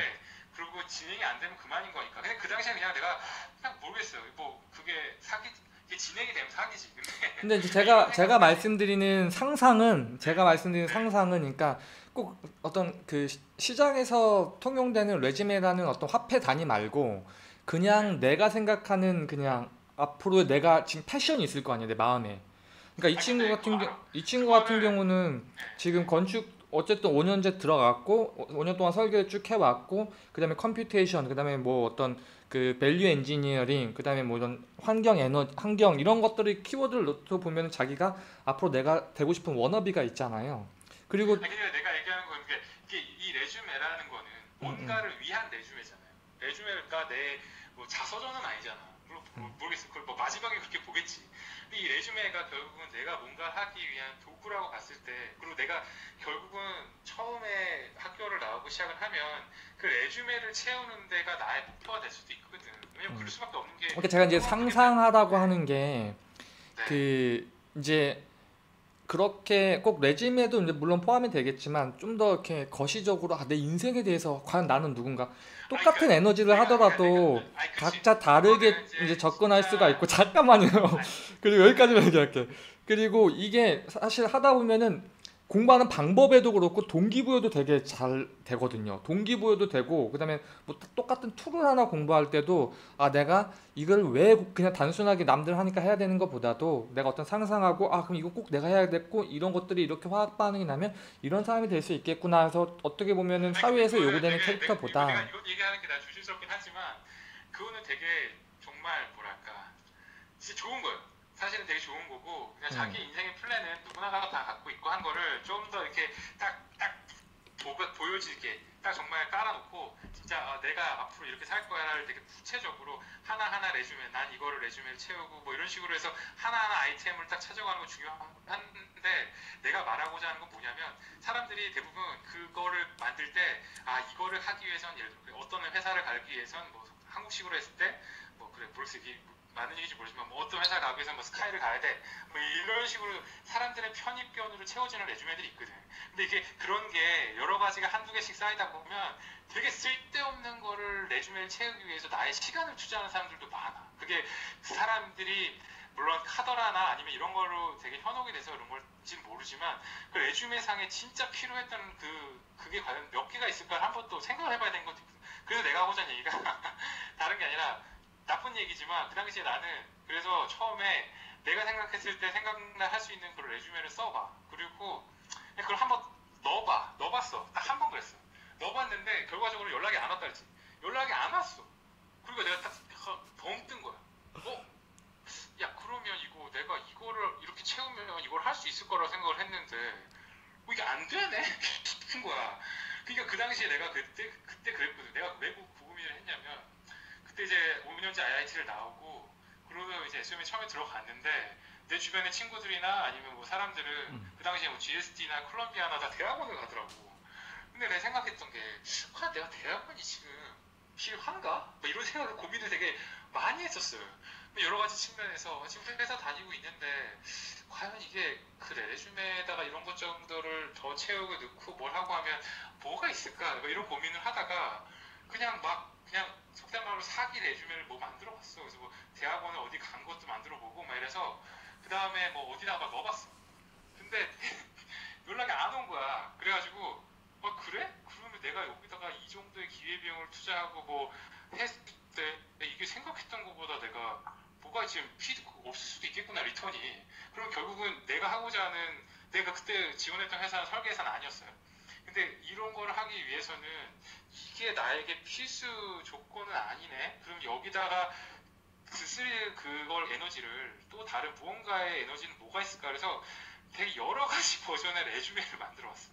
그리고 진행이 안 되면 그만인 거니까. 근데 그 당시에 그냥 내가 그냥 모르겠어요. 뭐 그게 사기 이게 진행이 되면 사기지. 근데 근데 [laughs] 제가 제가 말씀드리는 상상은 제가 말씀드리는 상상은 그러니까 꼭 어떤 그 시- 시장에서 통용되는 resume라는 어떤 화폐 단위 말고 그냥 내가 생각하는 그냥 앞으로 내가 지금 passion이 있을 거 아니야 내 마음에. 그러니까 이 친구 같은 경, 이 친구 같은 경우는 지금 건축 어쨌든 5년째 들어갔고 5년 동안 설계를 쭉 해왔고 그다음에 computation 그다음에 뭐 어떤 그 value engineering 그다음에 뭐 이런 환경 에너 환경 이런 것들을 키워드를 넣고 보면 자기가 앞으로 내가 되고 싶은 워너비가 있잖아요. 그리고 아니 내가 얘기하는 건 이게, 이게 이 resume라는 거는 음, 뭔가를 위한 resume잖아요. 레주메가 내 뭐 자서전은 아니잖아. 뭐 음. 모르겠어. 그걸 뭐 마지막에 그렇게 보겠지. 근데 이 레주메가 결국은 내가 뭔가 하기 위한 도구라고 봤을 때 그리고 내가 결국은 처음에 학교를 나오고 시작을 하면 그 레주메를 채우는 데가 나의 목표가 될 수도 있거든. 왜냐면 음. 그럴 수밖에 없는 게 그러니까 제가 이제 상상하라고 하는 게 네. 그 이제 그렇게 꼭 이제 물론 포함이 되겠지만 좀 더 이렇게 거시적으로 아, 내 인생에 대해서 과연 나는 누군가 똑같은 에너지를 하더라도. 각자 다르게 이제 접근할 수가 있고 잠깐만요. [laughs] 그리고 여기까지만 얘기할게. 그리고 이게 사실 하다 보면은 공부하는 방법에도 그렇고 동기부여도 되게 잘 되거든요. 동기부여도 되고 그다음에 뭐 똑같은 툴을 하나 공부할 때도 아 내가 이걸 왜 그냥 단순하게 남들 하니까 해야 되는 것보다도 내가 어떤 상상하고 아 그럼 이거 꼭 내가 해야 됐고 이런 것들이 이렇게 화학 반응이 나면 이런 사람이 될 수 있겠구나 해서 어떻게 보면은 사회에서 요구되는 캐릭터보다 내가 이거 얘기하는 게 나 조심스럽긴 하지만 그거는 되게 정말 뭐랄까 진짜 좋은 거예요. 사실은 되게 좋은 음. 자기 인생의 플랜은 누구나가 다 갖고 있고 한 거를 좀 더 이렇게 딱 딱 보여지게 딱 정말 깔아놓고 진짜 아, 내가 앞으로 이렇게 살 거야를 되게 구체적으로 하나하나 레주메 난 이거를 레주메를 채우고 뭐 이런 식으로 해서 하나하나 아이템을 딱 찾아가는 거 중요한데 내가 말하고자 하는 건 뭐냐면 사람들이 대부분 그거를 만들 때 아 이거를 하기 위해선 예를 들어 어떤 회사를 가기 위해선 뭐 한국식으로 했을 때 뭐 그래 모르겠어 많은 얘기인지 모르지만 뭐 어떤 회사 가기 위해선 뭐 스카이를 가야 돼. 뭐 이런 식으로 사람들의 편입견으로 채워지는 레주메들이 있거든. 근데 이게 그런 게 여러 가지가 한두 개씩 쌓이다 보면 되게 쓸데없는 거를 레주메를 채우기 위해서 나의 시간을 투자하는 사람들도 많아. 그게 사람들이 물론 카더라나 아니면 이런 걸로 되게 현혹이 돼서 그런 걸지는 모르지만 그 레주메 상에 진짜 필요했던 그 그게 과연 몇 개가 있을까 한 번 또 생각을 해봐야 되는 것도 있고 그래서 내가 하고자 하는 얘기가 [laughs] 다른 게 아니라 나쁜 얘기지만 그 당시에 나는 그래서 처음에 내가 생각했을 때 생각날 수 있는 그런 레주메를 써봐. 그리고 그걸 한번 넣어봐. 넣어봤어. 딱 한 번 그랬어. 넣어봤는데 결과적으로 연락이 안 왔다 그랬지. 연락이 안 왔어. 그리고 내가 딱벙뜬 거야. 어? 야 그러면 이거 내가 이거를 이렇게 채우면 이걸 할 수 있을 거라고 생각을 했는데 뭐 이게 안 되네? [laughs] 싶은 거야. 그러니까 그 당시에 내가 그때 그때 그랬거든. 내가 왜 고- 고민을 했냐면 그때 이제 5년제 IIT를 나오고 그러고 이제 SM에 처음에 들어갔는데 내 주변의 친구들이나 아니면 뭐 사람들은 음. 그 당시에 뭐 GSD나 콜롬비아나 다 대학원을 가더라고. 근데 내가 생각했던 게, 아, 내가 대학원이 지금 필요한가? 뭐 이런 생각을 고민을 되게 많이 했었어요. 여러 가지 측면에서 지금 회사 다니고 있는데, 과연 이게 그 레주메에다가 이런 것 정도를 더 채우고 넣고 뭘 하고 하면 뭐가 있을까? 뭐 이런 고민을 하다가 그냥 막 그냥 속된 말로 사기 레주메를 뭐 만들어 봤어. 그래서 뭐 대학원을 어디 간 것도 만들어 보고 막 이래서 그 다음에 뭐 어디다가 넣어봤어. 근데 [laughs] 연락이 안 온 거야. 그래가지고 어 그래? 그러면 내가 여기다가 이 정도의 기회비용을 투자하고 뭐 했을 때 이게 생각했던 것보다 내가 뭐가 지금 피드 없을 수도 있겠구나 리턴이. 그럼 결국은 내가 하고자 하는 내가 그때 지원했던 회사는 설계회사는 아니었어요. 근데 이런 거를 하기 위해서는 이게 나에게 필수 조건은 아니네. 그럼 여기다가 그쓸 그걸 에너지를 또 다른 무언가의 에너지는 뭐가 있을까? 그래서 되게 여러 가지 [laughs] 버전의 레주메를 만들어 왔어.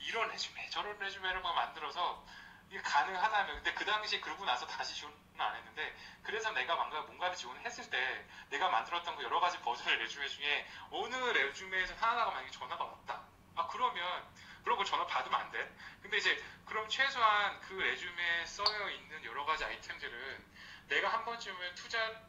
이런 레주메, 저런 레주메를 막 만들어서 이게 가능하다면 근데 그 당시에 그러고 나서 다시 지원은 안 했는데 그래서 내가 뭔가 뭔가를 지원을 했을 때 내가 만들었던 그 여러 가지 버전의 레주메 중에 어느 레주메에서 하나가 만약에 전화가 왔다. 아 그러면 그러고 전화 받으면 안 돼. 근데 이제 그럼 최소한 그 레주메에 써여 있는 여러 가지 아이템들은 내가 한 번쯤은 투자를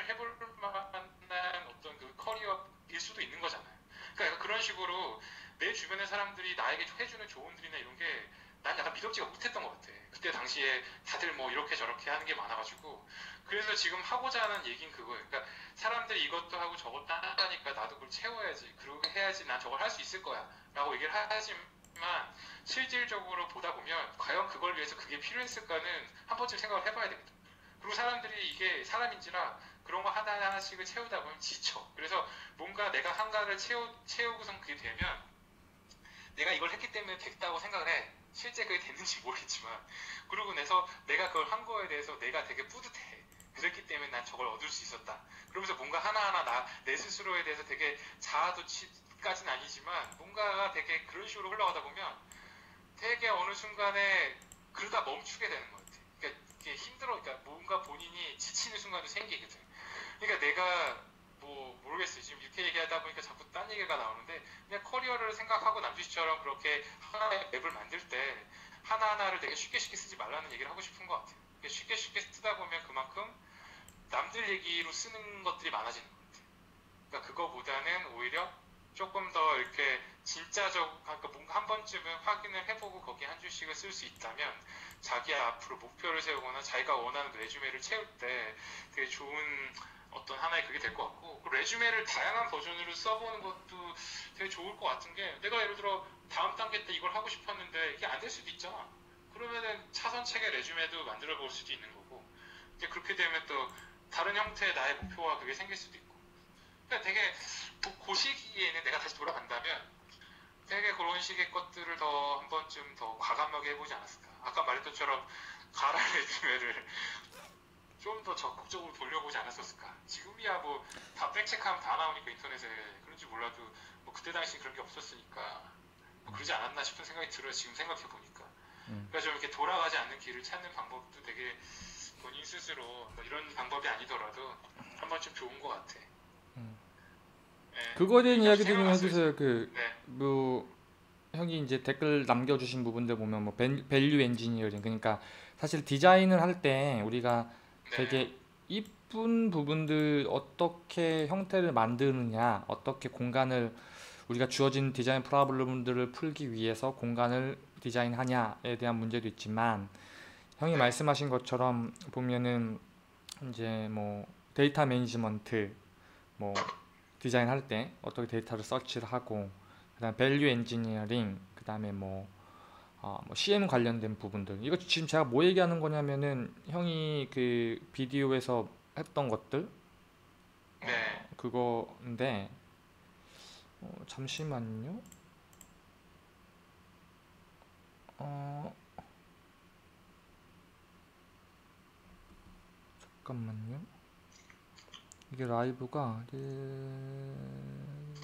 해볼 만한 어떤 그 커리어일 수도 있는 거잖아요. 그러니까 그런 식으로 내 주변의 사람들이 나에게 해주는 조언들이나 이런 게 난 약간 믿음지가 못했던 것 같아. 그때 당시에 다들 뭐 이렇게 저렇게 하는 게 많아가지고 그래서 지금 하고자 하는 얘기는 그거예요. 그러니까 사람들이 이것도 하고 저것도 하니까 나도 그걸 채워야지. 그러고 해야지 난 저걸 할 수 있을 거야. 라고 얘기를 하지만 실질적으로 보다 보면 과연 그걸 위해서 그게 필요했을까는 한 번쯤 생각을 해봐야 되거든. 그리고 사람들이 이게 사람인지라 그런 거 하나 하나씩을 채우다 보면 지쳐. 그래서 뭔가 내가 한가를 채우, 채우고선 그게 되면 내가 이걸 했기 때문에 됐다고 생각을 해. 실제 그게 됐는지 모르겠지만. 그러고 나서 내가 그걸 한 거에 대해서 내가 되게 뿌듯해. 그랬기 때문에 난 저걸 얻을 수 있었다. 그러면서 뭔가 하나하나 나, 내 스스로에 대해서 되게 자아도취 까지는 아니지만 뭔가가 되게 그런 식으로 흘러가다 보면 되게 어느 순간에 그러다 멈추게 되는 것 같아. 그러니까 이게 힘들어. 그러니까 뭔가 본인이 지치는 순간도 생기거든. 그러니까 내가 뭐 모르겠어요. 지금 이렇게 얘기하다 보니까 자꾸 딴 얘기가 나오는데 그냥 커리어를 생각하고 남주 씨처럼 그렇게 하나의 앱을 만들 때 하나하나를 되게 쉽게 쉽게 쓰지 말라는 얘기를 하고 싶은 것 같아요. 그러니까 쉽게 쉽게 쓰다 보면 그만큼 남들 얘기로 쓰는 것들이 많아지는 것 같아요. 그러니까 그거보다는 오히려 조금 더 이렇게 진짜적, 그러니까 뭔가 한 번쯤은 확인을 해보고 거기에 한 줄씩을 쓸 수 있다면 자기 앞으로 목표를 세우거나 자기가 원하는 레주메를 채울 때 되게 좋은 어떤 하나의 그게 될 것 같고 그 레주메를 다양한 버전으로 써보는 것도 되게 좋을 것 같은 게 내가 예를 들어 다음 단계 때 이걸 하고 싶었는데 이게 안 될 수도 있잖아. 그러면은 차선책의 레주메도 만들어 볼 수도 있는 거고 이제 그렇게 되면 또 다른 형태의 나의 목표와 그게 생길 수도 있고 그러니까 되게 그, 그 시기에는 내가 다시 돌아간다면 되게 그런 식의 것들을 더 한 번쯤 더 과감하게 해보지 않았을까. 아까 말했던 것처럼 가라 레주메를 좀 더 적극적으로 돌려보지 않았었을까. 지금이야 뭐 다 백체크하면 다 나오니까 인터넷에. 그런지 몰라도 뭐 그때 당시 그런 게 없었으니까. 뭐 그러지 않았나 싶은 생각이 들어요 지금 생각해 보니까. 음. 그러니까 좀 이렇게 돌아가지 않는 길을 찾는 방법도 되게 본인 스스로 뭐 이런 방법이 아니더라도 한 번쯤 좋은 것 같아. 그거에 대한 이야기 좀 해주세요. 그 네. 뭐 형이 이제 댓글 남겨주신 부분들 보면 뭐 val- value engineering 그러니까 사실 디자인을 할 때 우리가 네. 되게 이쁜 부분들 어떻게 형태를 만드느냐 어떻게 공간을 우리가 주어진 디자인 problem들을 풀기 위해서 공간을 디자인하냐에 대한 문제도 있지만 형이 네. 말씀하신 것처럼 보면은 이제 뭐 데이터 management 뭐 디자인할 때 어떻게 데이터를 서치를 하고 그다음 value engineering 그다음에 뭐, 어, 뭐 CM 관련된 부분들. 이거 지금 제가 뭐 얘기하는 거냐면은 형이 그 비디오에서 했던 것들? 네. 그거인데 어, 잠시만요. 어 잠깐만요 이게 라이브가 네...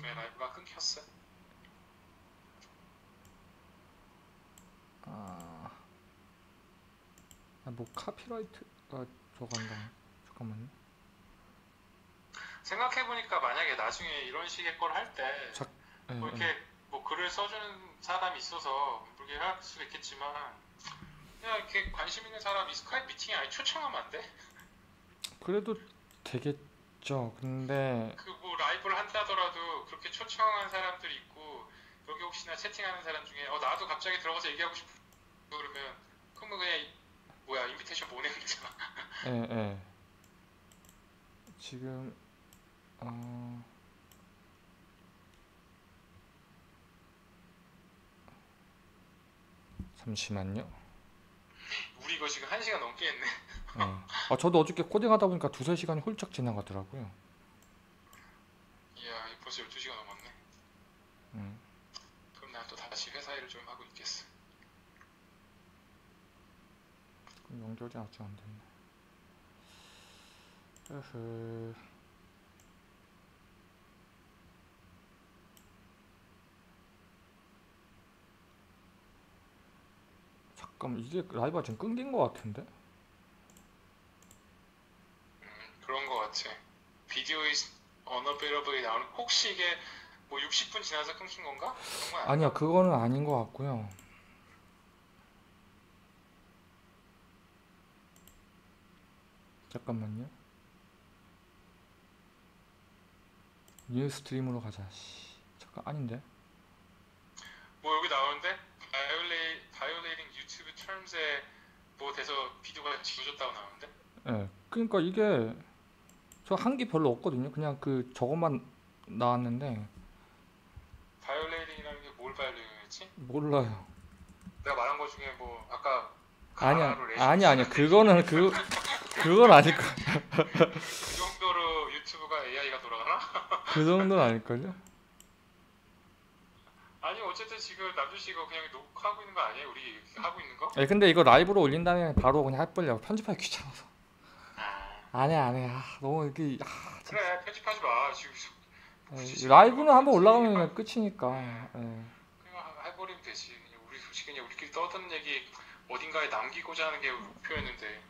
왜 라이브가 끊겼어? 아, 아, 뭐 카피라이트가 저간다. 잠깐만요. 생각해보니까 만약에 나중에 이런 식의 걸 할때 자- 예, 뭐 예. 이렇게 뭐 글을 써주는 사람이 있어서 그렇게 할 수도 있겠지만 그냥 이렇게 관심 있는 사람 이 스카이프 미팅에 아예 초청하면 안 돼? 그래도 되 겠죠. 근데 그 뭐 라이브를 한다더라도 그렇게 초청한 사람들이 있고 여기 혹시나 채팅하는 사람 중에 어 나도 갑자기 들어가서 얘기하고 싶어 그러면 그러면 그냥 이- 뭐야 invitation 보내면 되잖아 예, [laughs] 예. 지금 어 잠시만요. 우리 이거 지금 한 시간 넘게 했네 예. 아, 저도 어저께 코딩하다 보니까 두세 시간이 훌쩍 지나가더라고요. 이야 벌써 12시간 넘었네 음. 그럼 난 또 다시 회사 일을 좀 하고 있겠어 그럼 연결이 아직 안 됐네. 으흐. 잠깐 이게 라이브가 지금 끊긴 것 같은데? 음, 그런 거 같아 비디오 is unavailable이 나오는 혹시 이게 뭐 60분 지나서 끊긴 건가? 아니야? 그거는 아닌 것 같고요. 잠깐만요. new stream으로 가자. 씨. 잠깐 아닌데? 뭐 여기 나오는데 violate, violating YouTube terms에 뭐 돼서 비디오가 지워졌다고 나오는데 예. 그러니까 이게 저 한 게 별로 없거든요. 그냥 그 저것만 나왔는데 violating이라는 게뭘 violating이었지? 몰라요. 내가 말한 거 중에 뭐 아까 아니야, 가나로 레시피 아니 아니야. 그거는 그 그건 아닐 거. 그 정도로 유튜브가 AI가 돌아가나? [laughs] 그 정도는 아닐걸요? 아니 어쨌든 지금 남준 씨 이거 그냥 녹화하고 있는 거 아니에요? 우리 하고 있는 거? 예, 근데 이거 라이브로 올린 다음에 바로 그냥 해보려고 편집하기 귀찮아서. 아 안해 안해. 아, 너무 이게 아, 그래 편집하지 마 지금 예, 라이브는 한번 올라가면 그냥 끝이니까. 예. 그냥 해버리면 되지 그냥 우리 솔직히 그냥 우리끼리 떠드는 얘기 어딘가에 남기고자 하는 게 목표였는데